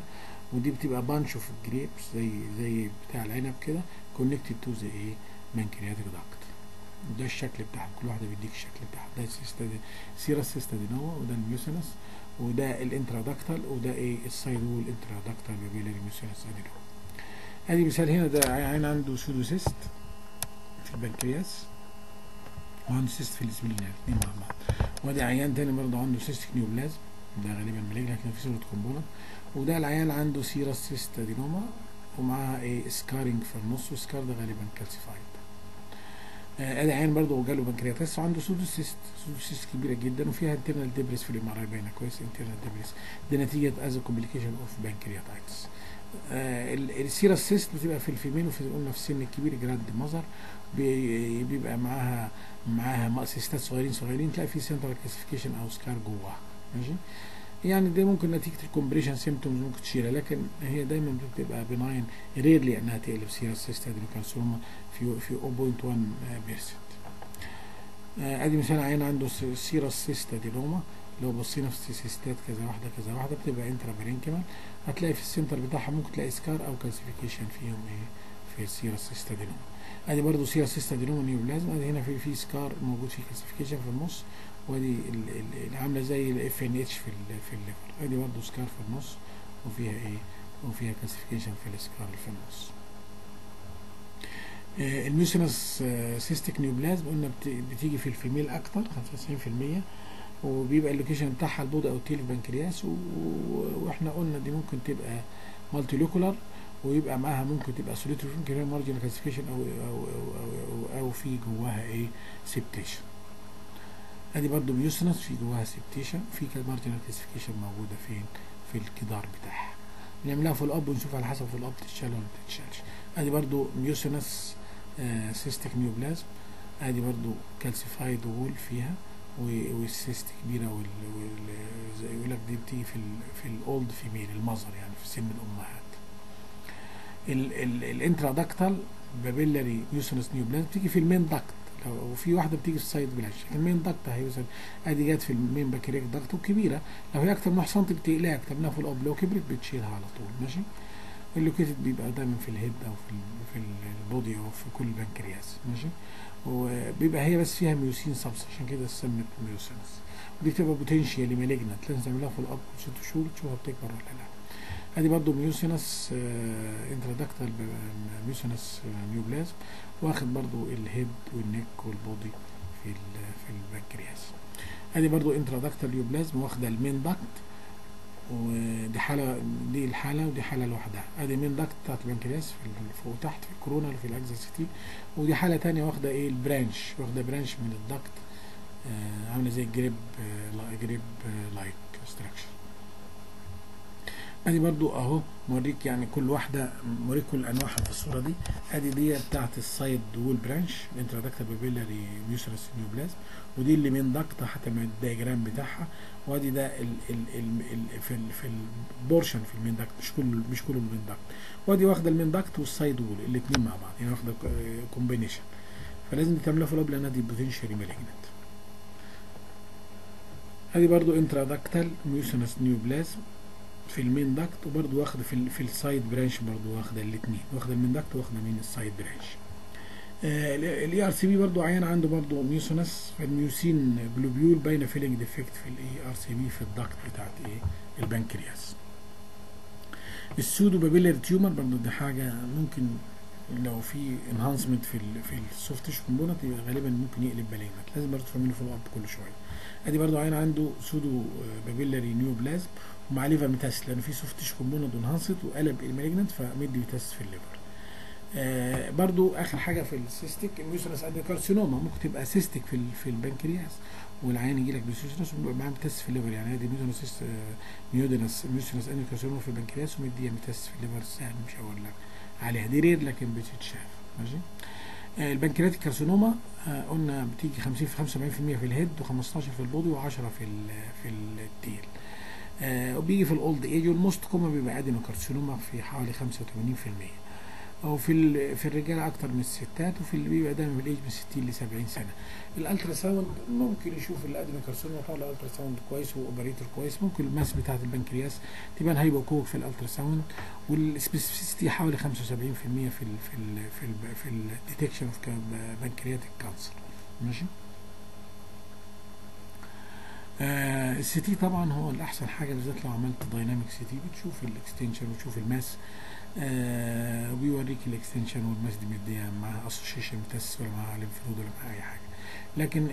ودي بتبقى bunch of grapes زي زي بتاع العنب كده. connected to the إيه pancreatic duct ده الشكل بتاعها كل واحدة بيديك الشكل بتاعها. ده ال cyst دي serous cyst دي وده ال mucinous وده ال intraductal وده إيه ال side wall intraductal papillary mucinous ادي أدي مثال هنا. ده عيان عنده pseudocyst في البنكرياس. وعنده cyst في ال spleen الاثنين مع بعض. وأدي عيان تاني برضه عنده cystic neoplasm ده غالبا malignant لأن في solid component وده العيان عنده serous cystadenoma ومعاها إيه scarring في النص وال scar ده غالبا calcified آدي عيان برضه جاله pancreatitis وعنده pseudocyst pseudocyst كبيرة جدا وفيها internal debris في ال MRI باينة كويس internal debris دي نتيجة as complication of pancreatitis ال serous cyst بتبقى في ال female وفي قلنا في السن الكبير grandmother. بيبقى معاها معاها سيستات صغيرين صغيرين تلاقي في central calcification أو scar جواها ماشي؟ يعني ده ممكن نتيجة ال compression symptoms ممكن تشيلها لكن هي دايما بتبقى benign rarely أنها تقلب serous cystadenocarcinoma في في 0.1% أدي مثال عيان عنده serous cystadenoma لو بصينا في سيستات كذا واحدة كذا واحدة بتبقى intra parenchymal هتلاقي في ال center بتاعها ممكن تلاقي scar أو calcification فيهم إيه في ال serous cystadenoma أدي برضه serous cystadenoma neoplasm أدي هنا في في scar موجود فيه calcification في النص. وادي عاملة زي ال FNH في ال في ال liver ادي برضه scar في النص وفيها إيه؟ وفيها calcification في ال scar في النص. آه ال mucinous آه cystic neoplasm قلنا بتيجي في ال female أكتر 95% وبيبقى ال location بتاعها ال body أو ال tail البنكرياس وإحنا قلنا دي ممكن تبقى multilocular ويبقى معاها ممكن تبقى solitary margin calcification أو, أو, أو, أو, أو في جواها إيه؟ septation ادي برضو mucinous في جواها septation في marginal calcification موجودة فين؟ في الجدار بتاعها. نعملها follow up ونشوف على حسب ال follow up تتشال ولا ما تتشالش. ادي برضو mucinous آه cystic neoplasm ادي برضو calcified wall فيها وال cyst كبيرة يقول لك دي بتيجي في في ال old female المظهر يعني في سن الأمهات. ال intraductal papillary mucinous neoplasm بتيجي في ال main duct وفي واحدة بتيجي في ال side branch ال main duct هيوصل آدي جت في ال main pancreatic duct وكبيرة لو هي أكتر من 1 سم كتبناها follow up لو كبرت بتشيلها على طول ماشي؟ ال located بيبقى دايما في ال head أو في في ال body أو في كل البنكرياس ماشي؟ وبيبقى هي بس فيها mucin عشان كده سمت mucinous ودي بتبقى potentially malignant لازم تعملها follow up ست شهور تشوفها بتكبر ولا لا. آدي برضو mucinous intraductal mucinous neoplasm واخد برضو ال head وال neck وال body في في البنكرياس ادي برضو intraductal neoplasm واخدة ال main duct ودي حالة دي الحالة ودي حالة لوحدها. ادي main duct بتاعت البنكرياس في فوق تحت في ال coronal في الاكزاسيتي ودي حالة تانية واخدة إيه ال branch واخدة branch من ال duct آه عاملة زي ال grape آه grape آه like structure ادي برضو أهو موريك يعني كل واحدة موريك كل أنواعها في الصورة دي. أدي دي بتاعت ال side wall branch ال intraductal papillary mucinous neoplasm ودي اللي main duct حتى من ال diagram بتاعها. وأدي ده ال ال ال ال في ال في ال portion في ال main duct مش كله مش كله ال main duct وأدي واخدة ال main duct وال side wall الاثنين مع بعض يعني واخدة combination فلازم تعملها follow up لانها دي potentially malignant أدي برضو intraductal mucinous neoplasm في ال main duct وبرضه واخده في في ال side branch برضه واخده الاثنين. واخده ال main duct واخده من ال side branch. ال ERCP برضه عيان عنده برضه mucinous ال mucin globule باينه filling defect في ال ERCP في ال duct بتاعت إيه؟ البنكرياس. ال pseudopapillary tumor برضه دي حاجة ممكن لو في enhancement في ال في ال soft tissue component يبقى غالبا ممكن يقلب malignant لازم برضه تعمل له follow up كل شوية. أدي برضه عيان عنده pseudopapillary neoplasm ومع liver mets لأن في soft tissue component enhanced وقلب ال malignant فمدي mets في ال liver آه برضو آخر حاجة في ال cystic ال mucinous adenocarcinoma ممكن تبقى cystic في في البنكرياس والعيان يجي لك ويبقى معاه mets في ال liver يعني ادي mucinous mucinous mucinous adenocarcinoma في البنكرياس ومديها mets في ال liver يعني مش هقول لك. عليها دي rare لكن بتتشاف. ماشي؟ آه ال pancreatic carcinoma آه قلنا بتيجي 50 في 75% في ال head و15 في ال body و10 في في ال tail. وبيجي في ال old age وال most common بيبقى adenocarcinoma في حوالي 85% أو في في الرجالة أكتر من الستات وفي اللي بيبقى دايما في الايج من 60 ل 70 سنة. ال ultrasound ممكن يشوف ال adenocarcinoma طالع ال ultrasound كويس و operator كويس. ممكن ال mass بتاعة البنكرياس تبان hypoechoic في ال ultrasound وال specificity حوالي 75% في ال في ال في ال في ال في ال detection of pancreatic cancer ماشي؟ آه ال CT طبعا هو الأحسن حاجة بالذات لو عملت dynamic CT بتشوف ال extension وتشوف ال mass. آه وبيوريك ال extension وال mass دي مدية مع association test ولا مع lymph node ولا مع أي حاجة. لكن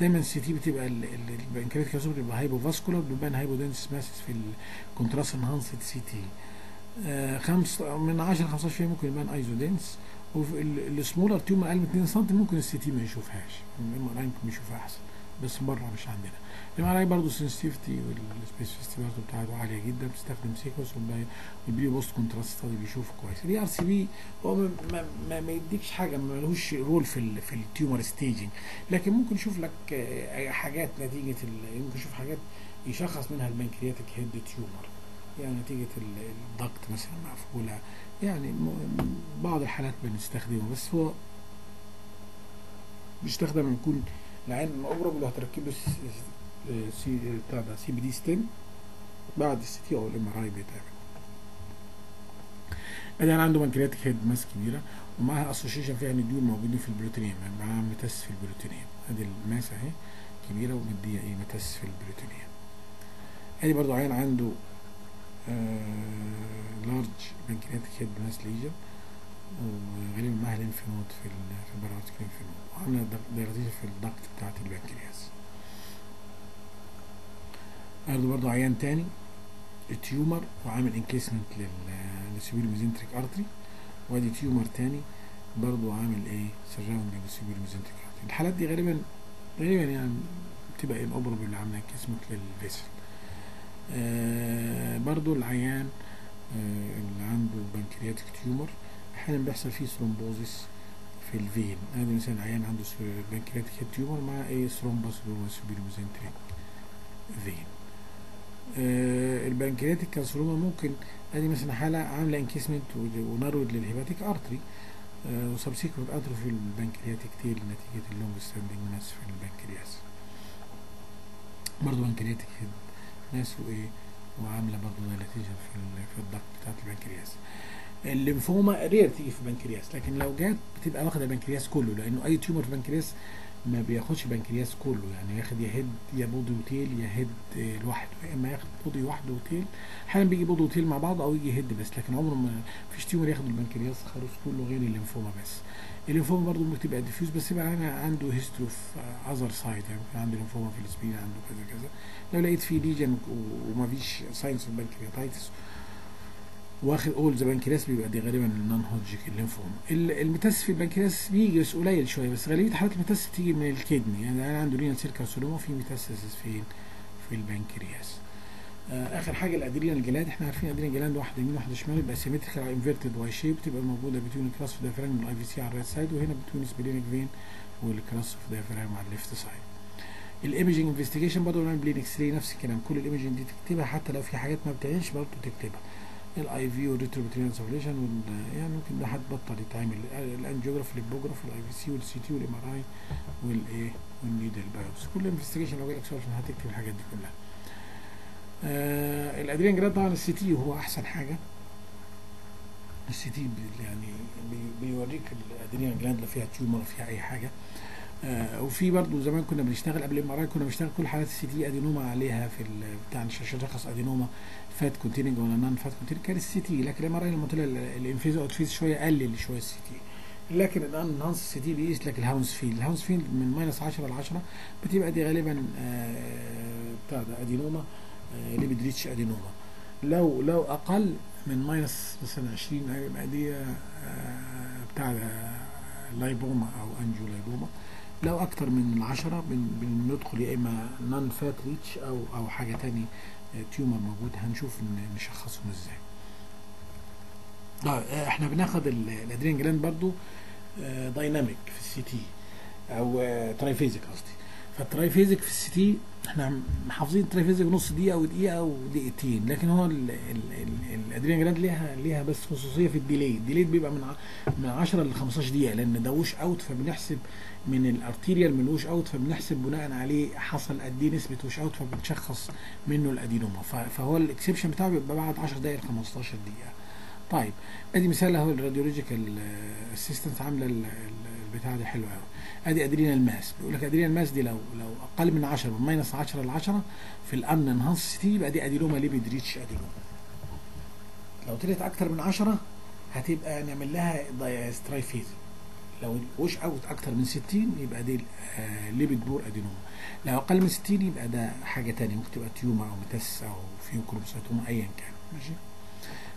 دايما ال CT بتبقى ال pancreatic cancer بيبقى hypovascular بيبان hypodense masses في ال contrast enhanced CT. آه خمس من 10 ل 15% ممكن يبان isodense وفي ال- ال smaller tumor أقل من 2 سم ممكن ال CT ما يشوفهاش. ال MRI ممكن يشوفها أحسن. بس بره مش عندنا. ال MRI برضه ال sensitivity وال specificity برضه بتاعته عالية جدا بتستخدم sequence وال post contrast study بيشوفه كويس. ال ERCP هو ما, ما, ما, يديكش حاجة ما لهوش رول في ال في التيومر ستيجنج لكن ممكن يشوف لك آه، حاجات نتيجة ممكن يشوف حاجات يشخص منها البنكرياتيك هيد تيومر يعني نتيجة ال- الضغط مثلا مقفولة. يعني بعض الحالات بنستخدمه بس هو بيستخدم يكون العين مقبرب اللي هتركب له سي بتاع ده سي بي دي ستين بعد السي تي أو الام ار اي بيتعمل ادي عيان عنده pancreatic head mass كبيرة ومعاها association فيها nodule موجودين في ال peritoneum يعني معاها mets في ال peritoneum. ادي ال mass أهي كبيرة ومدية إيه mets في ال peritoneum. ادي برضو عيان عنده large pancreatic head mass lesion وغالبا معاها lymph node في ال في ال para-aortic lymph node وعاملة dilatation في ال duct بتاعت البنكرياس. برضه برضه عيان تاني tumor وعامل encasement لل superior mesenteric artery وأدي tumor تاني برضه عامل إيه surrounding لل superior mesenteric artery الحالات دي غالبا غالبا يعني بتبقى ال inoperable اللي عاملة encasement لل vessel آه برضو العيان آه اللي عنده pancreatic tumor أحيانا بيحصل فيه thrombosis في ال vein هذا مثلا عيان عنده pancreatic tumor مع إيه thrombus جوه superior mesenteric فين آه ال pancreatic carcinoma ممكن آدي مثلا حالة عاملة encasement و narrowed لل hepatic artery آه و subsequent atrophy ال pancreatic tail نتيجه ال long standing mass في البنكرياس. برضه pancreatic mass وايه وعاملة برضه dilatation في في الدكت بتاعت البنكرياس. ال lymphoma rare تيجي في البنكرياس لكن لو جات بتبقى واخدة البنكرياس كله لأنه أي tumor في البنكرياس ما بياخدش بنكرياس كله يعني ياخد يا يا body و tail يا head لوحده يا إما ياخد body لوحده و tail. أحيانا بيجي body و tail مع بعض أو يجي head بس لكن عمره ما فيش tumor ياخد البنكرياس خالص كله غير الليمفوما بس. الليمفوما برضه ممكن تبقى diffuse بس يبقى أنا عنده history في other site يعني ممكن عنده ليمفوما في ال spleen عنده كذا كذا. لو لقيت فيه lesion ومفيش signs of pancreatitis واخد all the pancreas بيبقى دي غالبا ال non-Hodgkin lymphoma ال- mets في البنكرياس بيجي بس قليل شوية بس غالبيه حالات ال mets بتيجي من ال kidney. يعني أنا عنده renal cell carcinoma في metastasis فين في البنكرياس. آه آخر حاجة ال adrenal gland إحنا عارفين ال adrenal gland واحدة يمين واحدة شمال يبقى symmetrical inverted Y shape تبقى موجودة between ال crus of diaphragm وال IVC على ال right side وهنا between splenic فين وال crus of diaphragm على ال left side ال imaging investigation برضه بنعمل plain X نفس الكلام. كل ال imaging دي تكتبها حتى لو في حاجات ما بتعينش برضه تكتبها. ال IV وال retroperitoneal insufflation يعني ممكن ده هتبطل يتعمل. ال angiograph الليبوجراف وال IVC وال CT وال MRI والايه وال needle biopsy كل investigation لو جالك سؤال هتكتب الحاجات دي كلها. آه ال adrenal gland طبعا ال CT هو أحسن حاجة. ال CT يعني بي- بيوريك ال adrenal gland لو فيها tumor فيها أي حاجة. آه وفي برضه زمان كنا بنشتغل قبل ال MR كنا بنشتغل كل حالات ال CT adenoma عليها في بتاع نشخص adenoma fat containing ولا non fat containing كان ال CT لكن ال MR لما طلع ال in-phase out-phase شوية قلل شوية ال CT لكن ال unenhanced CT بيقيس لك ال Hounsfield. ال Hounsfield من minus 10 ل 10 بتبقى دي غالبا آه بتاع ده adenoma آه lipid rich adenoma. لو لو أقل من minus مثلا 20 هيبقى دي آه بتاع ده lipoma أو angiolipoma لو أكتر من العشرة بن- بندخل يا إما non fat rich أو أو حاجة تاني آه، tumor موجود هنشوف نشخصهم إزاي. طيب آه، إحنا بناخد ال- ال adrenal gland برضو dynamic في ال CT أو triphasic قصدي. فال triphasic في ال CT إحنا حافظين ال triphasic نص دقيقة أو دقيقة أو دقيقتين لكن هو ال adrenal gland ليها ليها بس خصوصية في ال delay ال delay بيبقى من من 10 ل 15 دقيقة لأن ده wash out فبنحسب من ال arterial من ال wash out فبنحسب بناء عليه حصل قد إيه نسبة wash out فبنشخص منه ال adenoma. فهو ال exception بتاعه بيبقى بعد 10 دقائق ل 15 دقيقة. طيب أدي مثال أهو ال radiology assistant عاملة ال- ال- البتاع دي حلوة قوي أدي adrenal mass بيقول لك adrenal mass دي لو لو أقل من 10 من minus 10 ل 10 في ال unenhanced CT يبقى دي adenoma lipid rich adenoma لو طلعت أكتر من 10 هتبقى نعمل لها triphase لو wash out أكتر من 60 يبقى دي آه، lipid poor adenoma لو أقل من 60 يبقى ده حاجة تانية ممكن تبقى tumor أو mets أو pheochromocytoma ايا كان. ماشي؟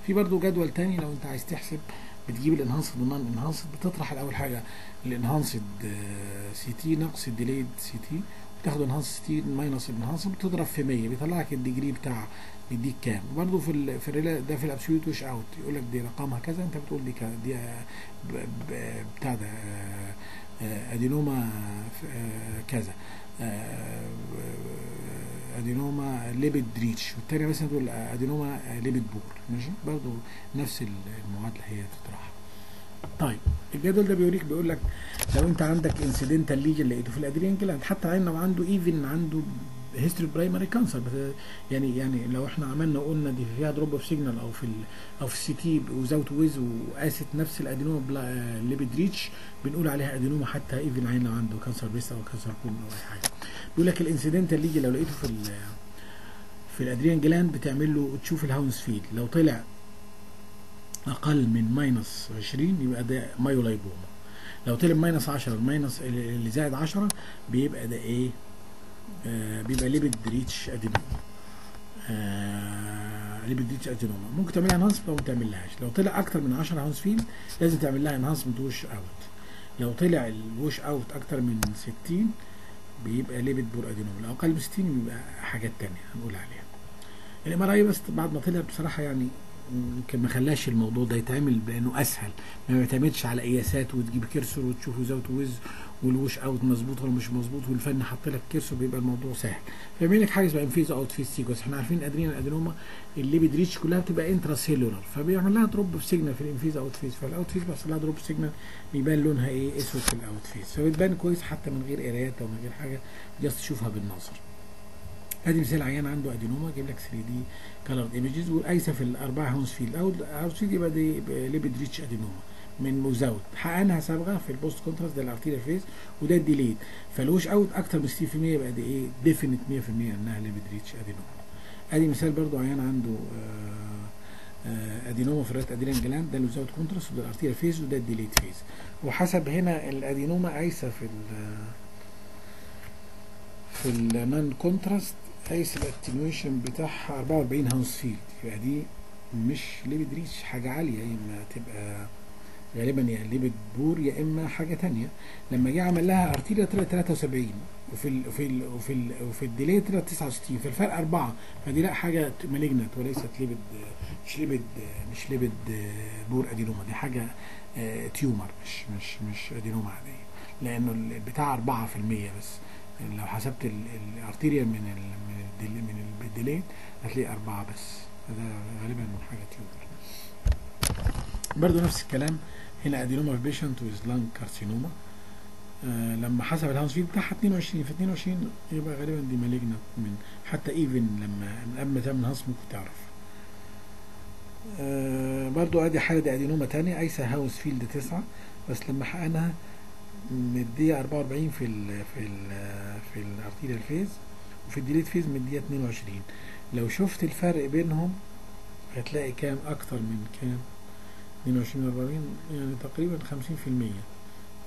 في برضو جدول تاني لو أنت عايز تحسب بتجيب ال enhanced وال non-enhanced بتطرح الأول حاجة ال enhanced CT ناقص ال delayed CT بتاخد enhanced CT minus ال unenhanced بتضرب في 100 بيطلع لك ال degree بتاع بيديك كام؟ برضه في في ال rela- ده في ال absolute wash out يقول لك دي رقمها كذا انت بتقول دي كذا دي بتاع ده آه، adenoma آه، كذا آه، adenoma lipid rich والتانية مثلا تقول adenoma lipid poor ماشي؟ برضه نفس المعادلة هي تطرح طيب الجدول ده بيوريك بيقول لك لو انت عندك incidental lesion لقيته في ال adrenal gland حتى لو عنده even عنده history primary cancer يعني يعني لو إحنا عملنا قلنا دي فيها drop of signal أو في أو في السي تي وزاوت ويز وقاست نفس ال adenoma lipid rich بنقول عليها adenoma حتى even عين لو عنده cancer breast أو cancer colon أو أي حاجة. بيقول لك ال incidental lesion لو لقيته في في ال adrenal gland بتعمل له تشوف ال Hounsfield لو طلع أقل من minus 20 يبقى ده myelolipoma لو طلع minus 10 ال minus اللي زائد 10 بيبقى ده إيه؟ بيبقى lipid rich adenoma آه lipid rich adenoma ممكن تعملها enhancement أو ما تعملهاش لو طلع أكتر من 10 Hounsfield لازم تعمل لها enhancement wash out لو طلع ال wash out أكتر من 60 بيبقى lipid poor adenoma لو أقل من 60 بيبقى حاجات تانية هنقول عليها. ال MRI بس بعد ما طلع بصراحة يعني يمكن ما خلاش الموضوع ده يتعمل بانه أسهل. ما بيعتمدش على قياسات وتجيب cursor وتشوف without with وال wash out مظبوط ولا مش مظبوط والفن حط لك cursor بيبقى الموضوع سهل. فبيعمل لك حاجة اسمها in-phase out-phase sequence إحنا عارفين adrenal adenoma ال lipid rich كلها بتبقى intracellular فبيعمل لها drop في signal في ال in-phase out-phase فال out-phase بيحصل لها drop signal بيبان لونها إيه أسود في ال out-phase فبتبان كويس حتى من غير قرايات أو من غير حاجة just تشوفها بالنظر. أدي مثال عيان عنده adenoma جايب لك 3 دي colored images وقايسه في الأربعة Hounsfield أو Hounsfield يبقى دي lipid rich adenoma. من مزاوت حقنها صبغه في ال post contrast ده ال arterial phase وده ال delayed فال washout أكتر من 60% يبقى دي إيه؟ definite 100% إنها lipid rich adenoma. أدي مثال برضو عيان عنده آه، آه، adenoma في ال right adrenal gland ده ال without contrast وده ال arterial phase وده ال delayed phase وحسب هنا ال adenoma قايسه في ال في ال non contrast قايس ال attenuation بتاعها 44 Hounsfield يبقى دي مش lipid rich حاجة عالية. يا اما تبقى غالبا يا lipid poor يا إما حاجة تانية. لما جه عمل لها arterial طلعت 73 وفي ال وفي ال وفي ال وفي ال delayed طلعت 69 فالفرق أربعة. فدي لأ حاجة malignant وليست lipid مش lipid مش lipid poor adenoma. دي حاجة آه، tumor مش مش مش adenoma عادية. لأنه البتاع 4% بس. لو حسبت ال- ال arterial من ال من ال delayed من ال delayed هتلاقي أربعة بس. فده غالبا حاجة tumor برضو نفس الكلام. هنا adenoma في patient with lung carcinoma لما حسب ال Hounsfield بتاعها 22 في 22 يبقى غالبا دي malignant من حتى even لما من قبل ما تعمل هاوس ممكن تعرف. آه برضو ادي حالة دي adenoma تانية قايسة Hounsfield تسعة. بس لما حقنها مدية 44 في ال في ال في ال arterial phase وفي ال delayed phase مدية 22 لو شفت الفرق بينهم هتلاقي كام؟ أكتر من كام؟ 22 40 يعني تقريبا 50%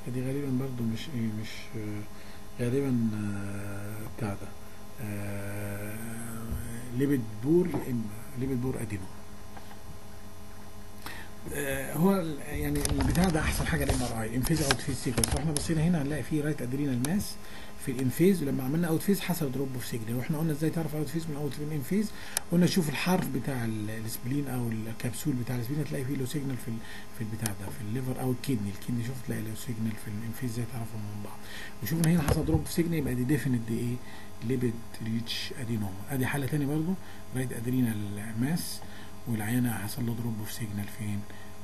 فدي غالبا برضو مش إيه مش آه، غالبا آه، بتاع ده آه، lipid poor يا اما lipid poor adeno. هو يعني البتاع ده أحسن حاجة ال MRI in phase out phase sequence فإحنا بصينا هنا هنلاقي فيه right adrenal mass في ال in phase ولما عملنا out phase حصل drop of signal. وإحنا قلنا إزاي تعرف out phase من out in phase؟ قلنا شوف الحرف بتاع ال- ال spleen أو الكبسول بتاع ال spleen هتلاقي فيه له signal في في البتاع ده في ال liver أو ال kidney ال kidney شوف تلاقي له signal في ال in phase إزاي تعرفهم من بعض. وشوفنا هنا حصل drop of signal يبقى دي definite دي إيه؟ lipid rich adenoma أدي حالة تانية برضو. right adrenal mass والعيانة حصل له drop of signal فين؟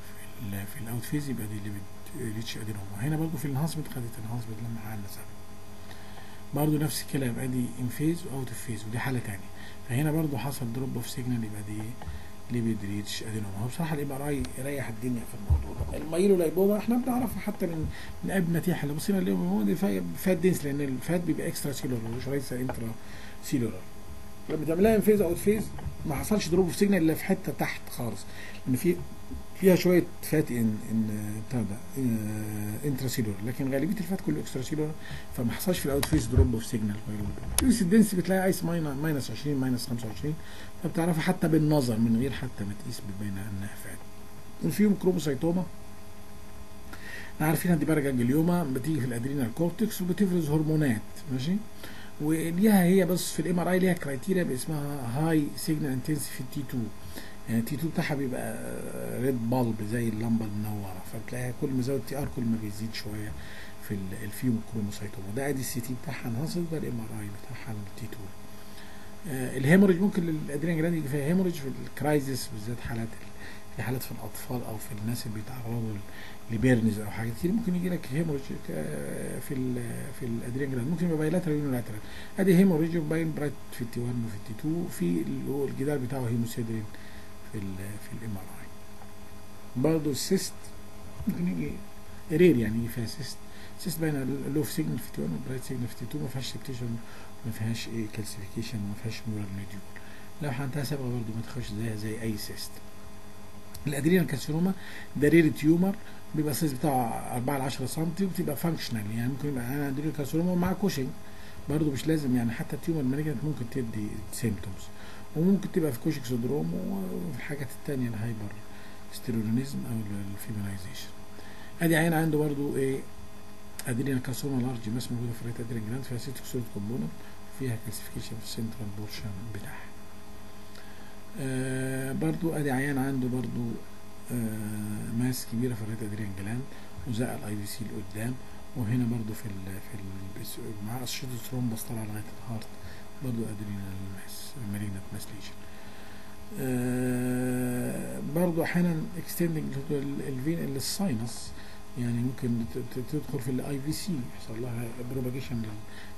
في ال في ال out phase يبقى دي lipid rich adenoma هنا برضو في ال enhancement خدت ال enhancement لما حقنا سبب برضو نفس الكلام ادي in phase و out of phase ودي حالة تانية. فهنا برضو حصل drop of signal يبقى دي lipid rich adenoma هو بصراحة ال MRI يريح الدنيا في الموضوع ده. ال myelolipoma إحنا بنعرفها حتى من من قبل نتيحة لو بصينا اليوم دي fa- fat dense لأن ال fat بيبقى extracellular مش ليس intracellular لما تعملها in phase out phase ما حصلش drop of signal إلا في حتة تحت خالص. لأن في فيها شوية fat ان ان بتاع ده intracellular لكن غالبية ال fat كله extracellular فما حصلش في ال out phase drop of signal ال density بتلاقي قايس minus 20 minus 25 فبتعرفها حتى بالنظر من غير حتى ما تقيس باين إنها fat وفيهم كروموسايتوما إحنا عارفين دي paraganglioma بتيجي في ال adrenal cortex وبتفرز هرمونات. ماشي؟ وليها هي بس في ال MRI ليها criteria باسمها high signal intensity T2 يعني T2 بتاعها بيبقى light bulb زي اللمبة المنورة فبتلاقيها كل ما زود TR كل ما بيزيد شوية في ال- ال pheochromocytoma ده ادي ال CT بتاعها enhanced ده ال MRI بتاعها ال T2 آه، ال hemorrhage ممكن ال adrenal gland يجي فيها hemorrhage في ال crisis بالذات حالات ال- في حالات في الأطفال أو في الناس اللي بيتعرضوا ل burns أو حاجات كتير ممكن يجي لك hemorrhage في ال في ال adrenal gland ممكن يبقى bilateral unilateral ادي hemorrhage باين bright في ال T1 وفي ال T2 وفي اللي هو الجدار بتاعه hemosiderin في ال في ال MRI برضه ال cyst ممكن يجي rare يعني يجي فيها cyst cyst باين low في signal في T1 و bright signal في T2 ما فيهاش septation ما فيهاش إيه calcification ما فيهاش mural nodule لو حقنتها صبغه برضه ما تخش زيها زي أي cyst ال adrenal carcinoma ده rare tumor بيبقى ال size بتاعه 4 ل 10 سم وبتبقى functional يعني. ممكن يبقى عندنا adrenal carcinoma مع كوشنج برضه مش لازم يعني حتى ال tumor ال malignant ممكن تدي symptoms وممكن تبقى في Cushing syndrome وفي الحاجات التانية ال hyperaldosteronism أو ال feminization أدي عيان عنده برضه إيه adrenal carcinoma large mass موجودة في ال right adrenal gland فيها cystic solid component فيها calcification في ال central portion بتاعها. آه برضو أدي عيان عنده برضو mass كبيرة في ال right adrenal gland وزق ال IVC لقدام وهنا برضو في ال في ال بس- مع أشرطة ثرومبس طالعة لغاية الهارت برضو ادرينال ماس مالجنت ماس ليجن آه برضو أحيانا اكستندنج الفين للساينس يعني ممكن تدخل في الاي في سي يحصل لها بروباجيشن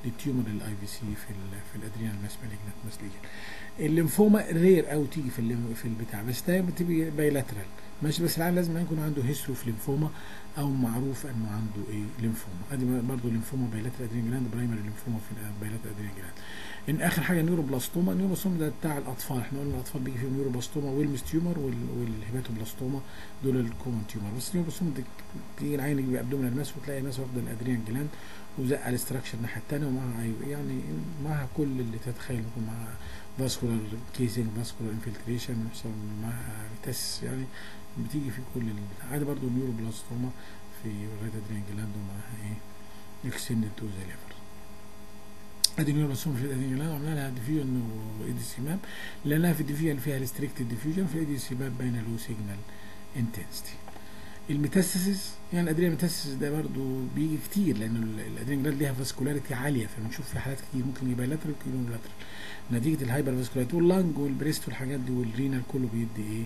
للتيومر الاي في سي في ال في الادرينال ماس مالجنت ماس ليجن الليمفوما رير أو تيجي في في البتاع بس ده بتبقى بايلاترال ماشي بس العيان لازم يكون عنده هيستوري في ليمفوما أو معروف إنه عنده إيه ليمفوما أدي برضه lymphoma bilateral adrenal gland primary lymphoma في bilateral adrenal gland إن آخر حاجة neuroblastoma ال neuroblastoma ده بتاع الأطفال. إحنا قلنا الأطفال بيجي فيهم neuroblastoma و Wilms tumor وال- وال hepatoblastoma دول ال common tumor بس ال neuroblastoma دي تيجي العين يجي قبلهم ال mass وتلاقي mass واخدة ال adrenal gland وزق ال structure الناحية الثانية ومعها يعني معها كل اللي تتخيله. معها vascular encasing vascular infiltration معها تس يعني. بتيجي في كل عادي برضه ال neuroblastoma في ال right adrenal gland ومعاها إيه؟ extended to the liver ادي neuroblastoma في ال adrenal gland عملنا لها diffusion و ADC map لانها في ال diffusion فيها restricted diffusion في ال ADC map باينه له signal intensity ال metastasis يعني ال adrenal metastasis ده برضو بيجي كتير لأن ال- ال adrenal gland ليها vascularity عالية فبنشوف في حالات كتير ممكن يبقى lateral يبقى lateral نتيجة ال hypervascularity وال lung وال breast والحاجات دي وال renal كله بيدي إيه؟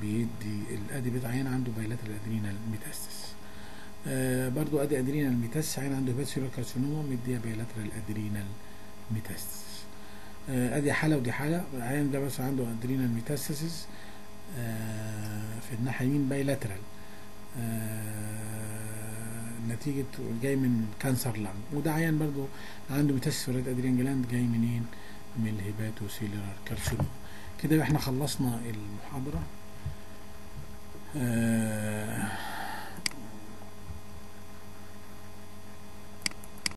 بيدي الأدي بتاع عيان عنده bilateral adrenal metastasis آه برضو أدي adrenal metastasis عيان عنده hepatocellular carcinoma مديها bilateral adrenal metastasis آه أدي حالة ودي حالة. العيان ده بس عنده adrenal metastasis آه في الناحيه اليمين bilateral آه نتيجة جاي من cancer lung وده عيان برضو عنده metastasis ال right adrenal gland جاي منين؟ من ال hepatocellular carcinoma كده إحنا خلصنا المحاضرة. آه